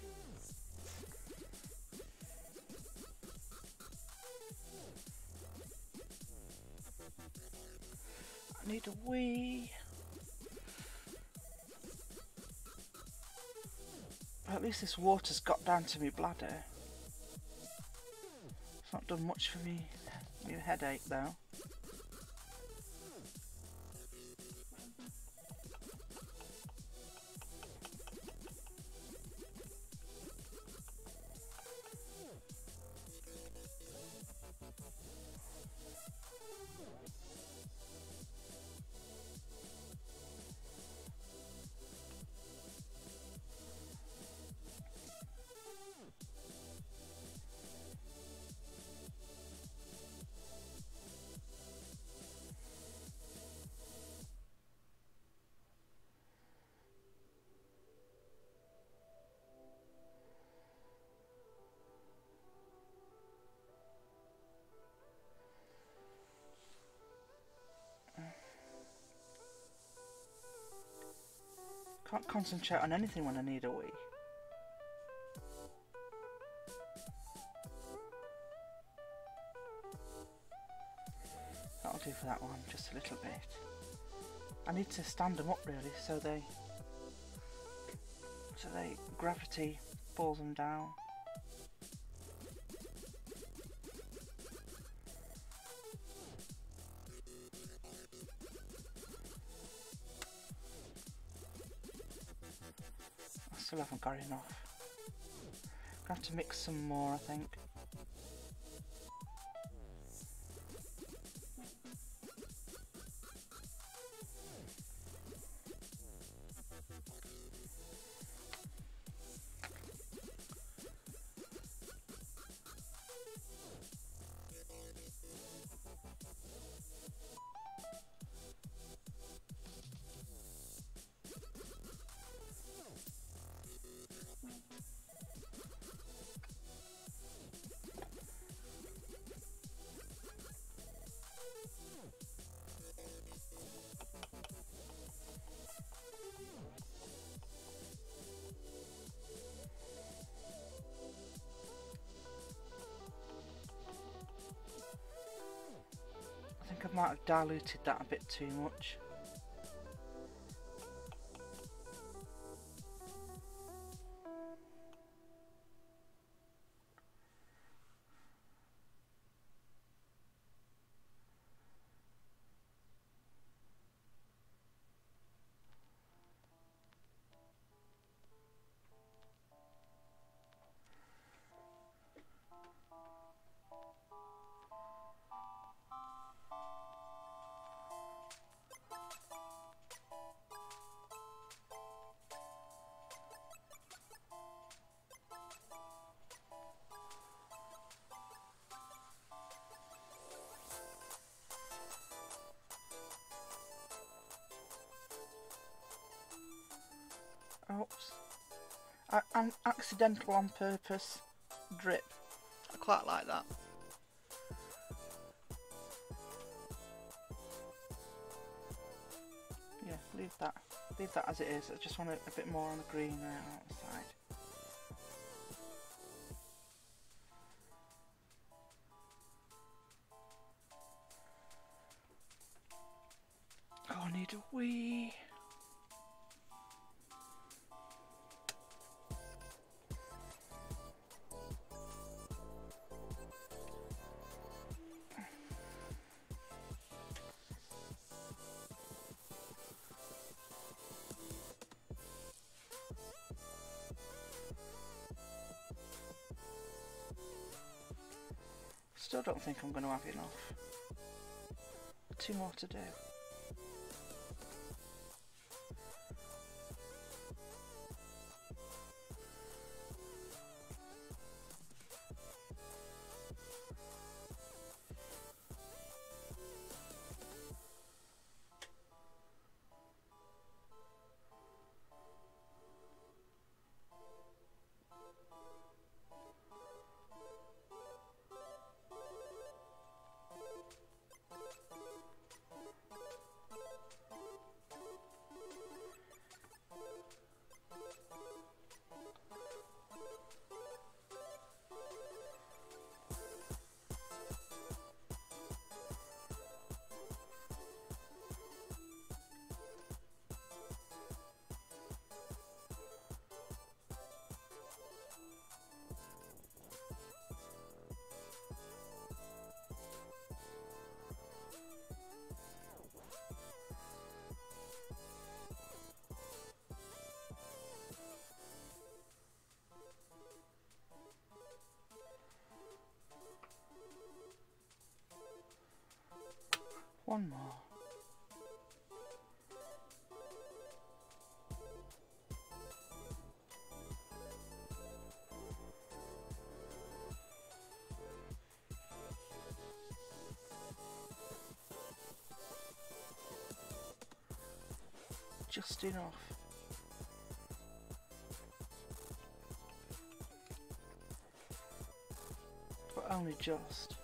Least this water's got down to my bladder. It's not done much for me, me headache though. Can't concentrate on anything when I need a wee. That'll do for that one, just a little bit. I need to stand them up really so they so they gravity pulls them down. Still haven't got enough. Gonna have to mix some more, I think. Might have diluted that a bit too much. Accidental on purpose drip. I quite like that. Yeah, leave that. Leave that as it is. I just want a, a bit more on the green there don't think I'm going to have enough. Two more to do. One more. Just enough. But only just.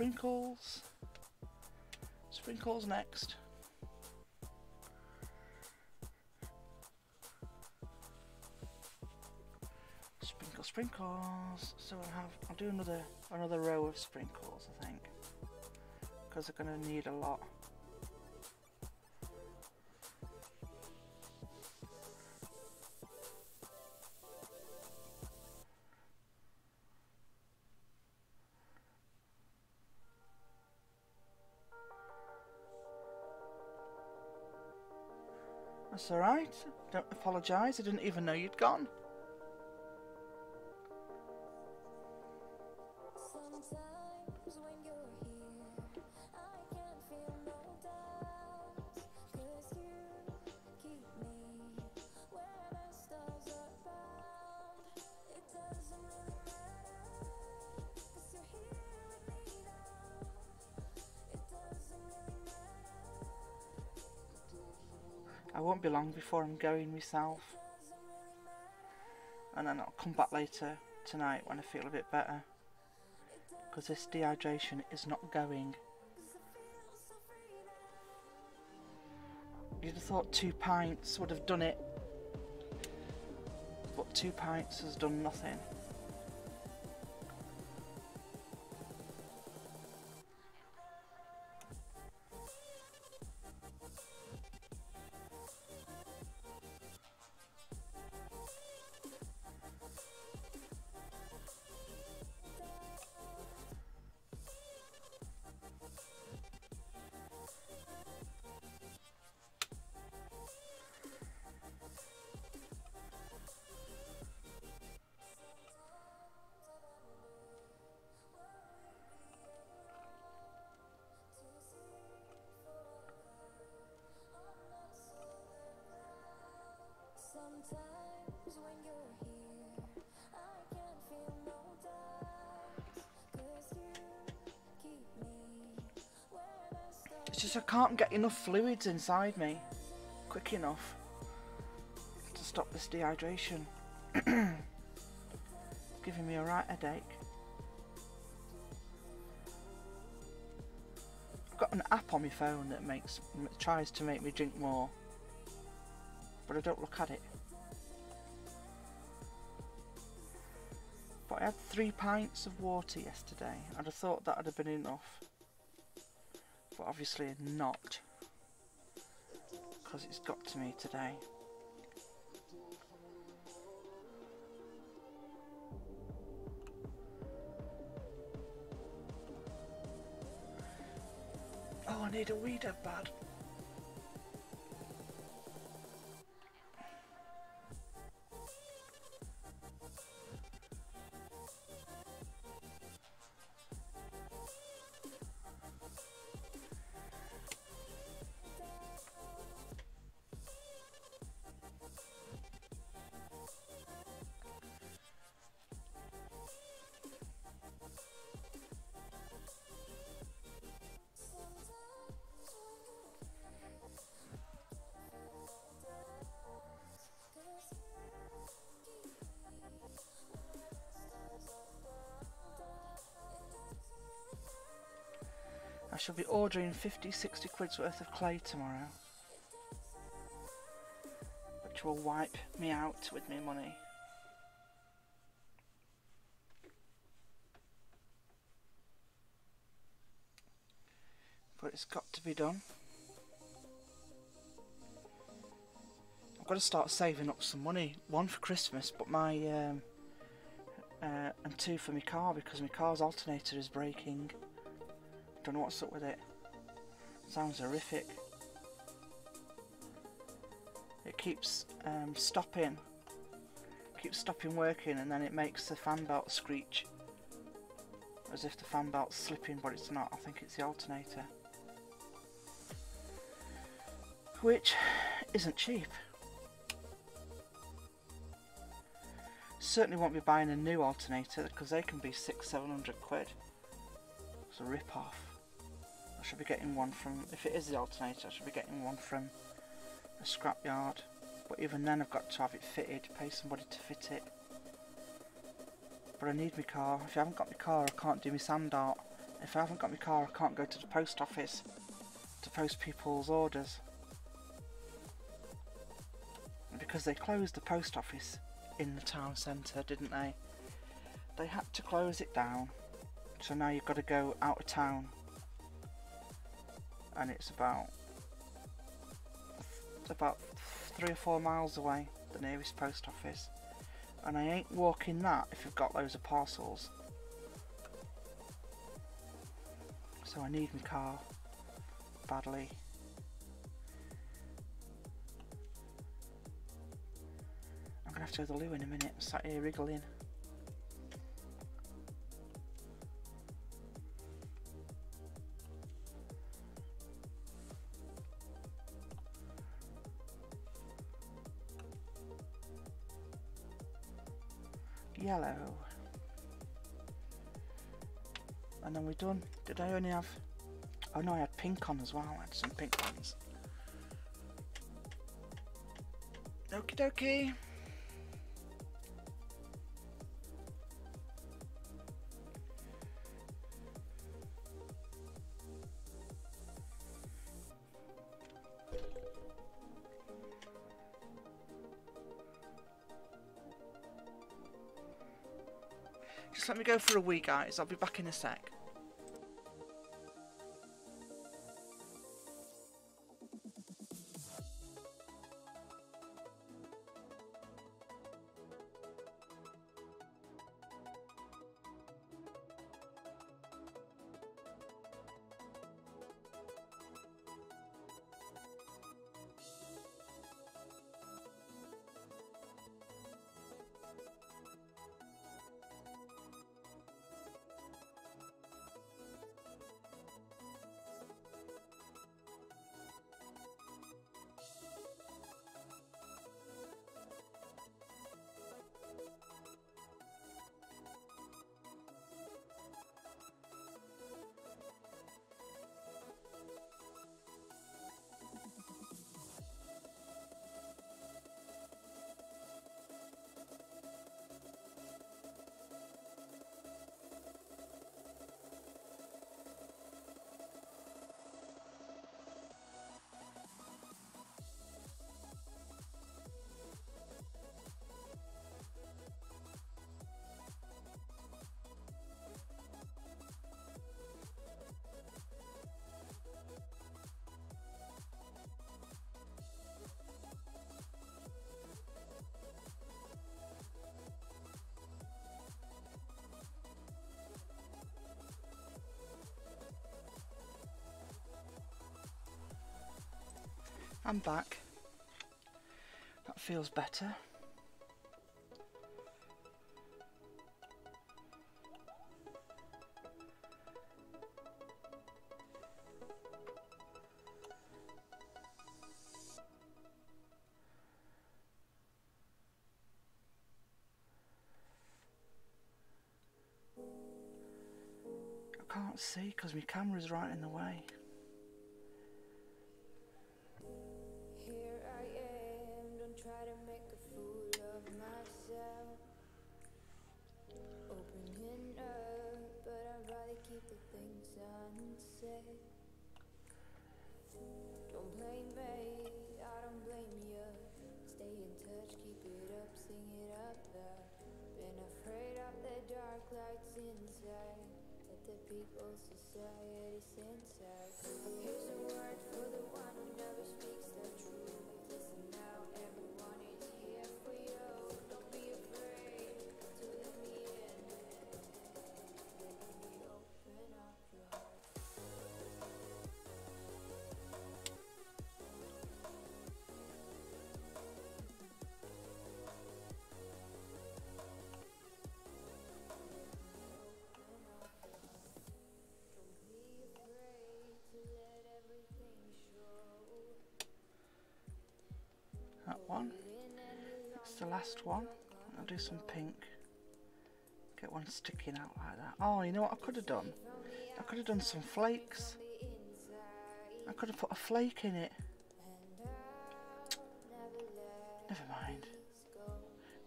Sprinkles. Sprinkles next. Sprinkle, sprinkles. So I'll have, I'll do another, another row of sprinkles, I think, because they're to need a lot. That's alright. Don't apologise. I didn't even know you'd gone. Before I'm going myself. And then I'll come back later tonight when I feel a bit better. Because this dehydration is not going. You'd have thought two pints would have done it. But two pints has done nothing. Can't get enough fluids inside me quick enough to stop this dehydration. Giving me a right headache. I've got an app on my phone that makes tries to make me drink more, but I don't look at it. But I had three pints of water yesterday, and I thought that would have been enough. But obviously not, because it's got to me today. Oh, I need a weed up shall be ordering 50, 60 quid's worth of clay tomorrow. Which will wipe me out with me money. But it's got to be done. I've got to start saving up some money. One for Christmas, but my um, uh, and two for my car because my car's alternator is breaking. Don't know what's up with it. Sounds horrific. It keeps um, stopping, keeps stopping working, and then it makes the fan belt screech, as if the fan belt's slipping, but it's not. I think it's the alternator, which isn't cheap. Certainly won't be buying a new alternator because they can be six, seven hundred quid. It's a rip off. Should be getting one from, if it is the alternator, I should be getting one from a scrapyard. But even then I've got to have it fitted, pay somebody to fit it. But I need my car. If I haven't got my car, I can't do my sand art. If I haven't got my car, I can't go to the post office to post people's orders. Because they closed the post office in the town centre, didn't they? They had to close it down. So now you've got to go out of town and it's about about three or four miles away, the nearest post office. And I ain't walking that if you've got loads of parcels. So I need my car badly. I'm gonna have to go to the loo in a minute. I'm sat here wriggling. Yellow. And then we're done. Did I only have... Oh no, I had pink on as well. I had some pink ones. Okie dokie. Me go for a wee, guys. I'll be back in a sec. I'm back. That feels better. I can't see because my camera's right in the way. Last one. I'll do some pink. Get one sticking out like that. Oh, you know what I could have done? I could have done some flakes. I could have put a flake in it. Never mind.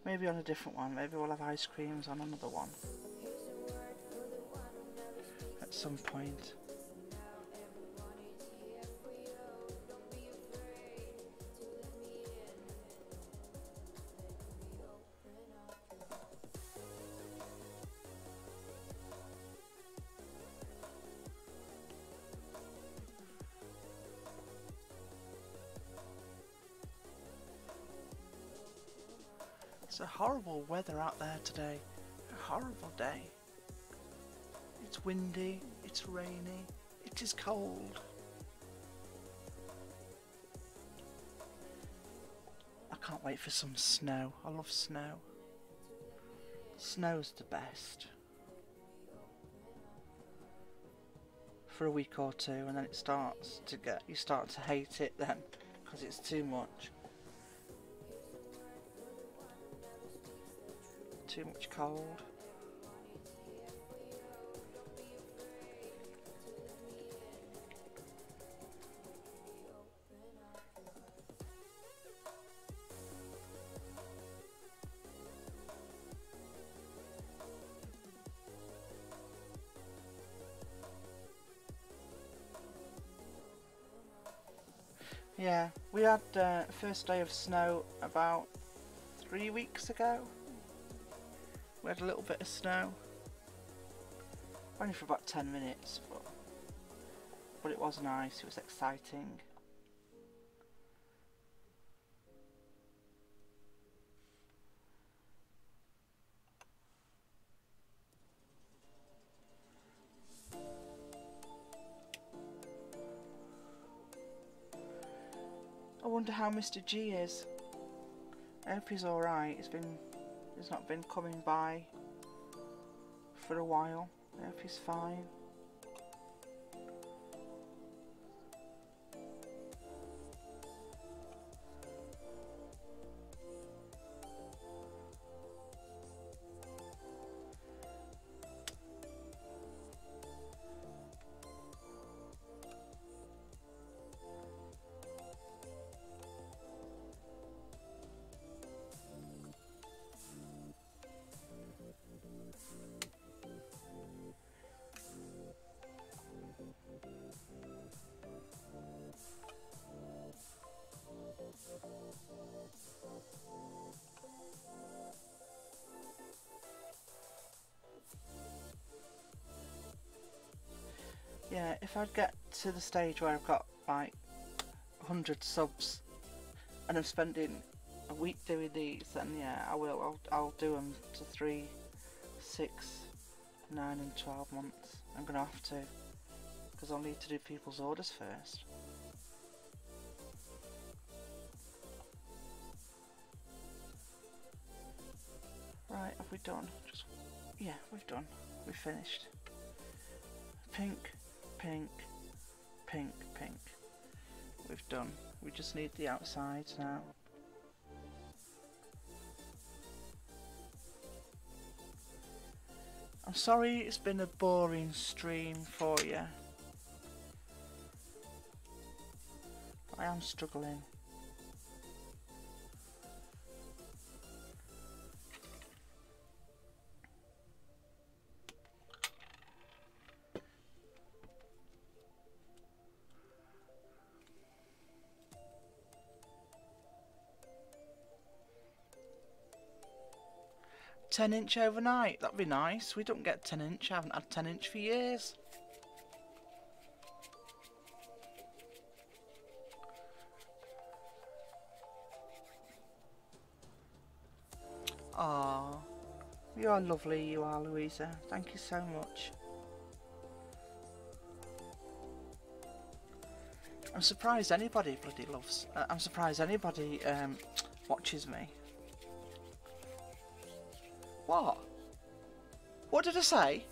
Maybe on a different one. Maybe we'll have ice creams on another one. At some point. Weather out there today. A horrible day. It's windy, it's rainy, it is cold. I can't wait for some snow. I love snow. Snow's the best. For a week or two, and then it starts to get. You start to hate it then, because it's too much. Too much cold. Yeah, we had uh, first day of snow about three weeks ago. We had a little bit of snow, only for about ten minutes, but but it was nice. It was exciting. I wonder how Mr. G is. I hope he's alright. He's been he's not been coming by for a while. I hope he's fine. if I get to the stage where I've got like 100 subs and I'm spending a week doing these, then yeah, I will. I'll, I'll do them to 3, 6, 9 and 12 months. I'm going to have to because I'll need to do people's orders first. Right, have we done? Just, yeah, we've done. We've finished. Pink pink, pink, pink. We've done. We just need the outsides now. I'm sorry it's been a boring stream for you. I am struggling. Ten inch overnight, that'd be nice. We don't get ten inch, I haven't had ten inch for years. Ah, you are lovely, you are, Louisa. Thank you so much. I'm surprised anybody bloody loves. Uh, I'm surprised anybody um, watches me. What? What did I say?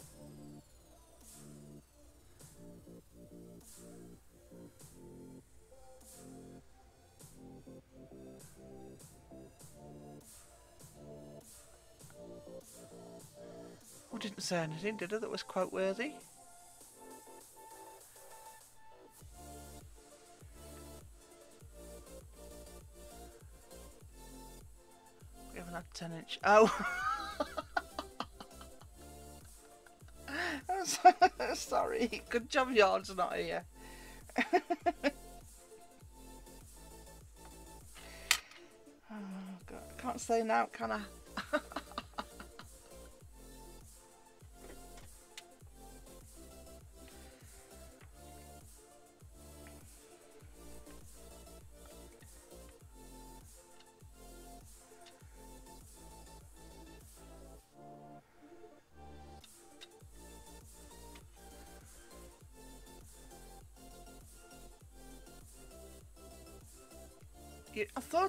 I didn't say anything, did I, that was quote worthy? We haven't had 10 inch. Oh! Sorry. Good job Yard's not here. oh, God. I can't say now, can I?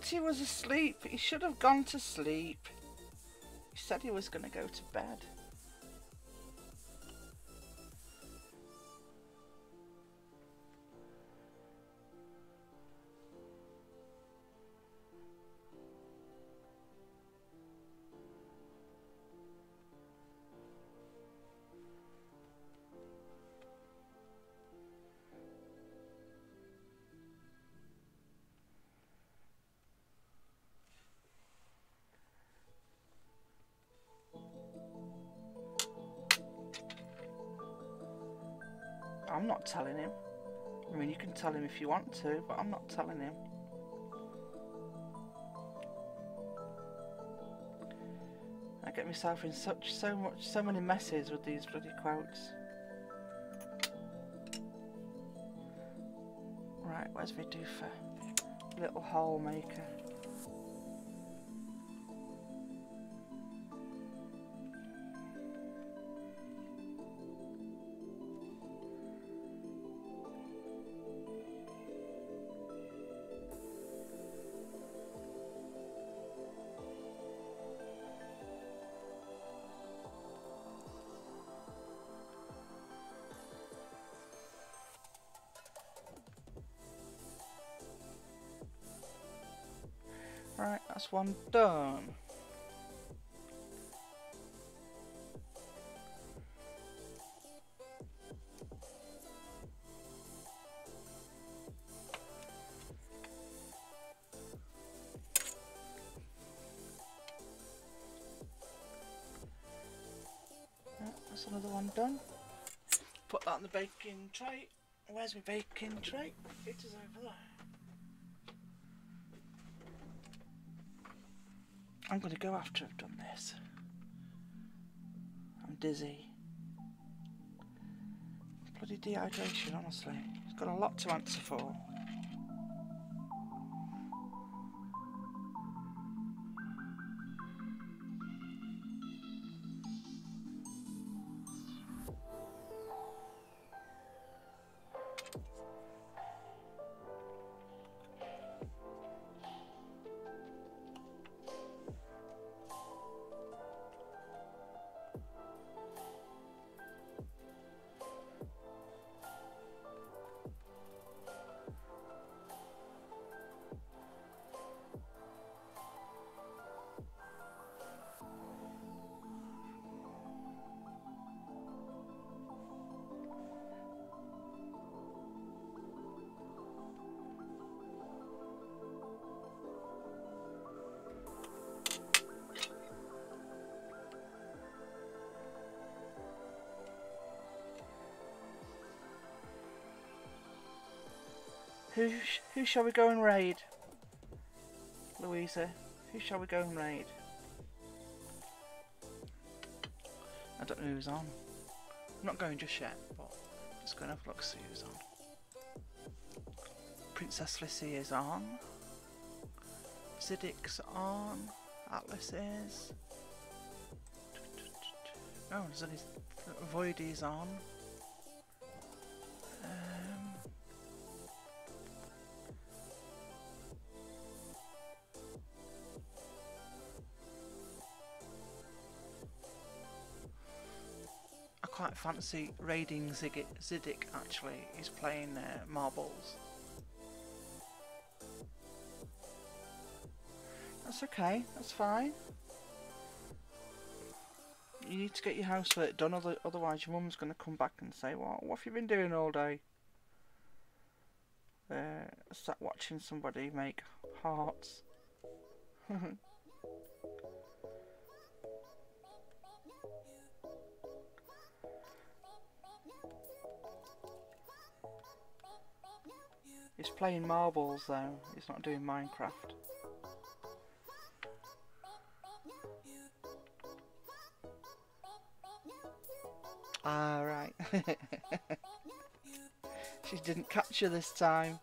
He was asleep. He should have gone to sleep. He said he was going to go to bed. If you want to, but I'm not telling him. I get myself in such so much so many messes with these bloody quotes. Right, where's my doofer? Little hole maker. One done. That's another one done. Put that on the baking tray. Where's my baking tray? It is over there. I'm going to go after I've done this. I'm dizzy. Bloody dehydration, honestly. It's got a lot to answer for. Who sh who shall we go and raid? Louisa, who shall we go and raid? I don't know who's on. I'm not going just yet, but just going to have a look see who's on. Princess Lissy is on. Zidic's on. Atlas is. Oh, Voidy's on. Quite fancy raiding Zidic actually. He's playing uh, marbles. That's okay, that's fine. You need to get your housework done, other, otherwise your mum's going to come back and say, what, what have you been doing all day? Uh, sat watching somebody make hearts. He's playing marbles though, he's not doing Minecraft. Ah, right. she didn't catch you this time.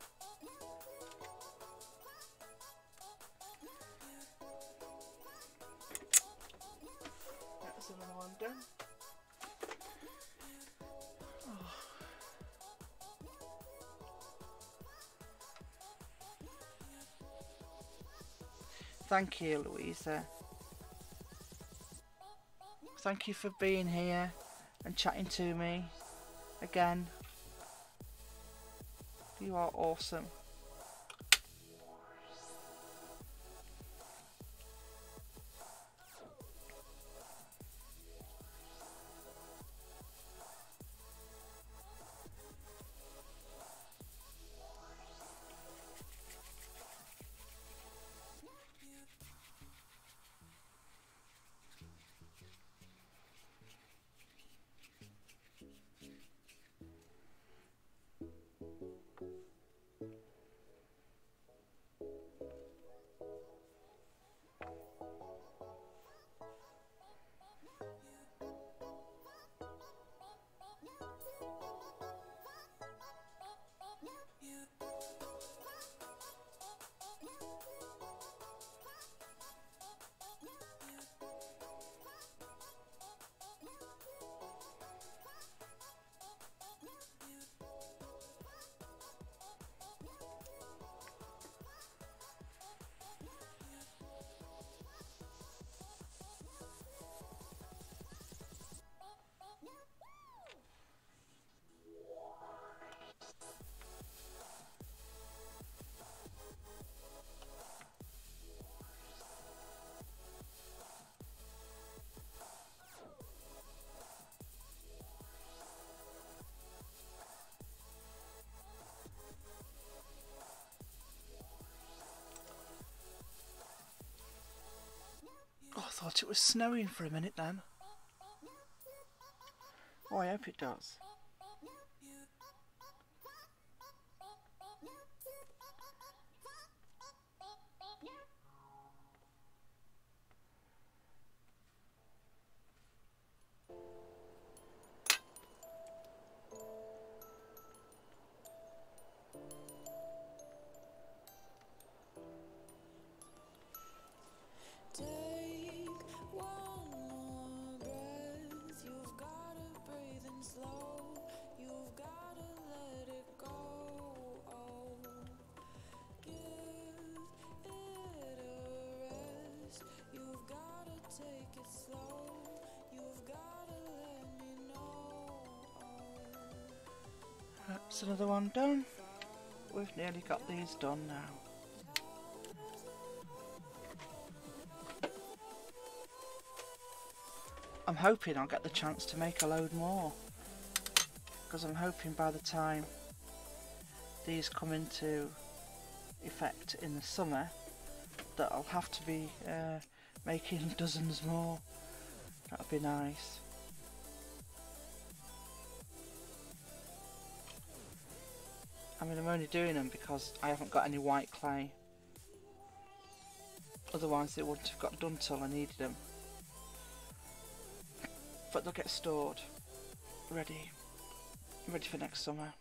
Thank you, Louisa. Thank you for being here and chatting to me again. You are awesome. It was snowing for a minute then. Oh, I hope it does. Done. We've nearly got these done now. I'm hoping I'll get the chance to make a load more. Because I'm hoping by the time these come into effect in the summer that I'll have to be uh, making dozens more. That'd be nice. I mean, I'm only doing them because I haven't got any white clay. Otherwise, they wouldn't have got done till I needed them. But they'll get stored, ready, ready for next summer.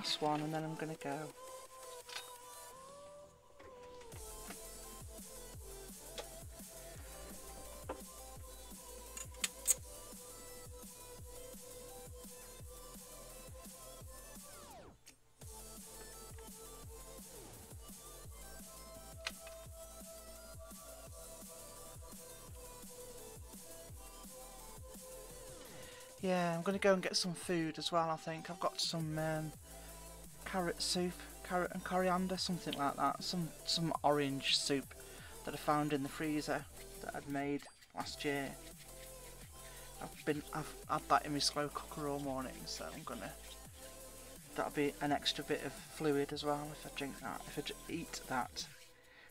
Last one and then I'm going to go. Yeah, I'm going to go and get some food as well, I think. I've got some um, carrot soup, carrot and coriander, something like that. Some some orange soup that I found in the freezer that I'd made last year. I've been I've had that in my slow cooker all morning, so I'm gonna. That'll be an extra bit of fluid as well if I drink that, if I eat that.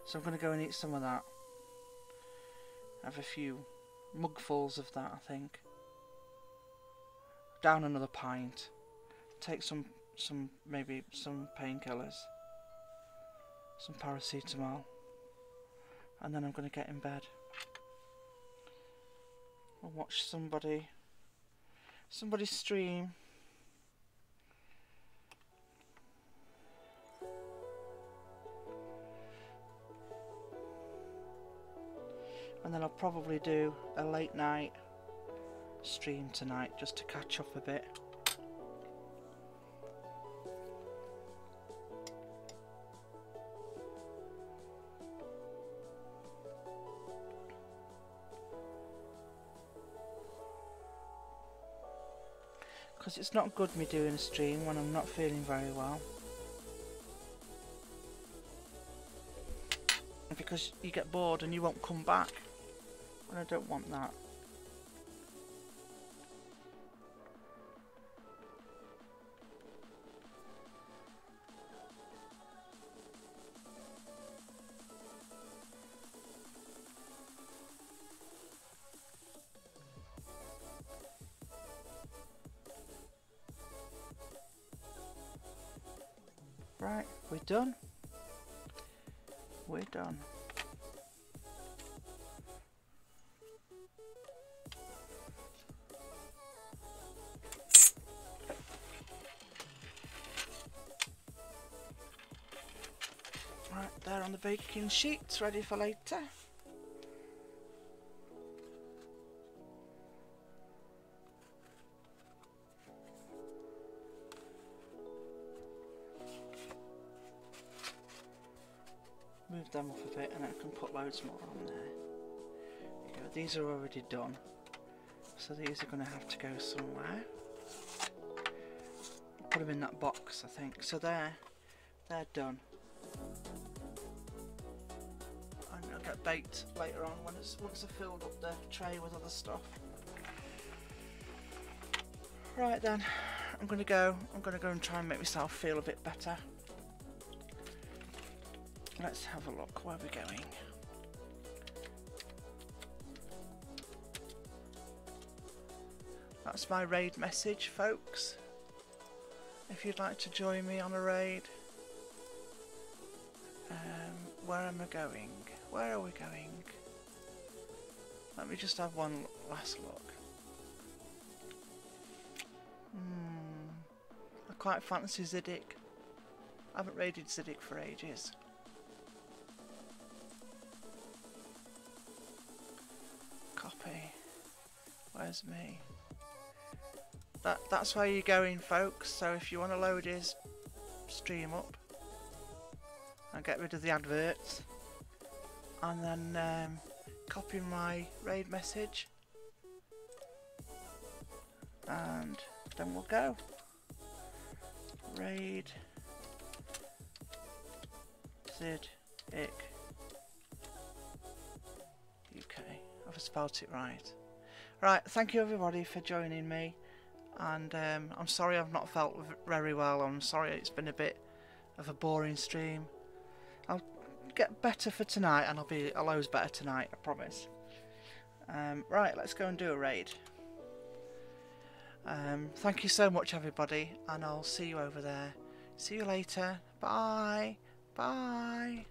So I'm gonna go and eat some of that. Have a few mugfuls of that, I think down another pint, take some some maybe some painkillers, some paracetamol, and then I'm going to get in bed. I'll watch somebody somebody stream. And then I'll probably do a late night stream tonight just to catch up a bit. It's not good me doing a stream when I'm not feeling very well. Because you get bored and you won't come back. And I don't want that. Baking sheets, ready for later. Move them off a bit and I can put loads more on there. These are already done. So these are going to have to go somewhere. Put them in that box, I think. So there, they're done. Baked later on when it's, once I've filled up the tray with other stuff. Right then, I'm going to go. I'm to go and try and make myself feel a bit better. Let's have a look. Where we're going. That's my raid message, folks. If you'd like to join me on a raid. Um, where am I going? Where are we going? Let me just have one last look. Hmm. I quite fancy Ziddick. I haven't raided Ziddick for ages. Copy. Where's me? That that's where you're going, folks. So if you want to load his stream up and get rid of the adverts, and then um, copy my raid message, and then we'll go. Raid Zid Ick UK. I've spelt it right. Right, thank you everybody for joining me. And um, I'm sorry I've not felt very well. I'm sorry it's been a bit of a boring stream. Get better for tonight, and I'll be I'll always better tonight. I promise. Um, right, let's go and do a raid. Um, thank you so much, everybody, and I'll see you over there. See you later. Bye. Bye.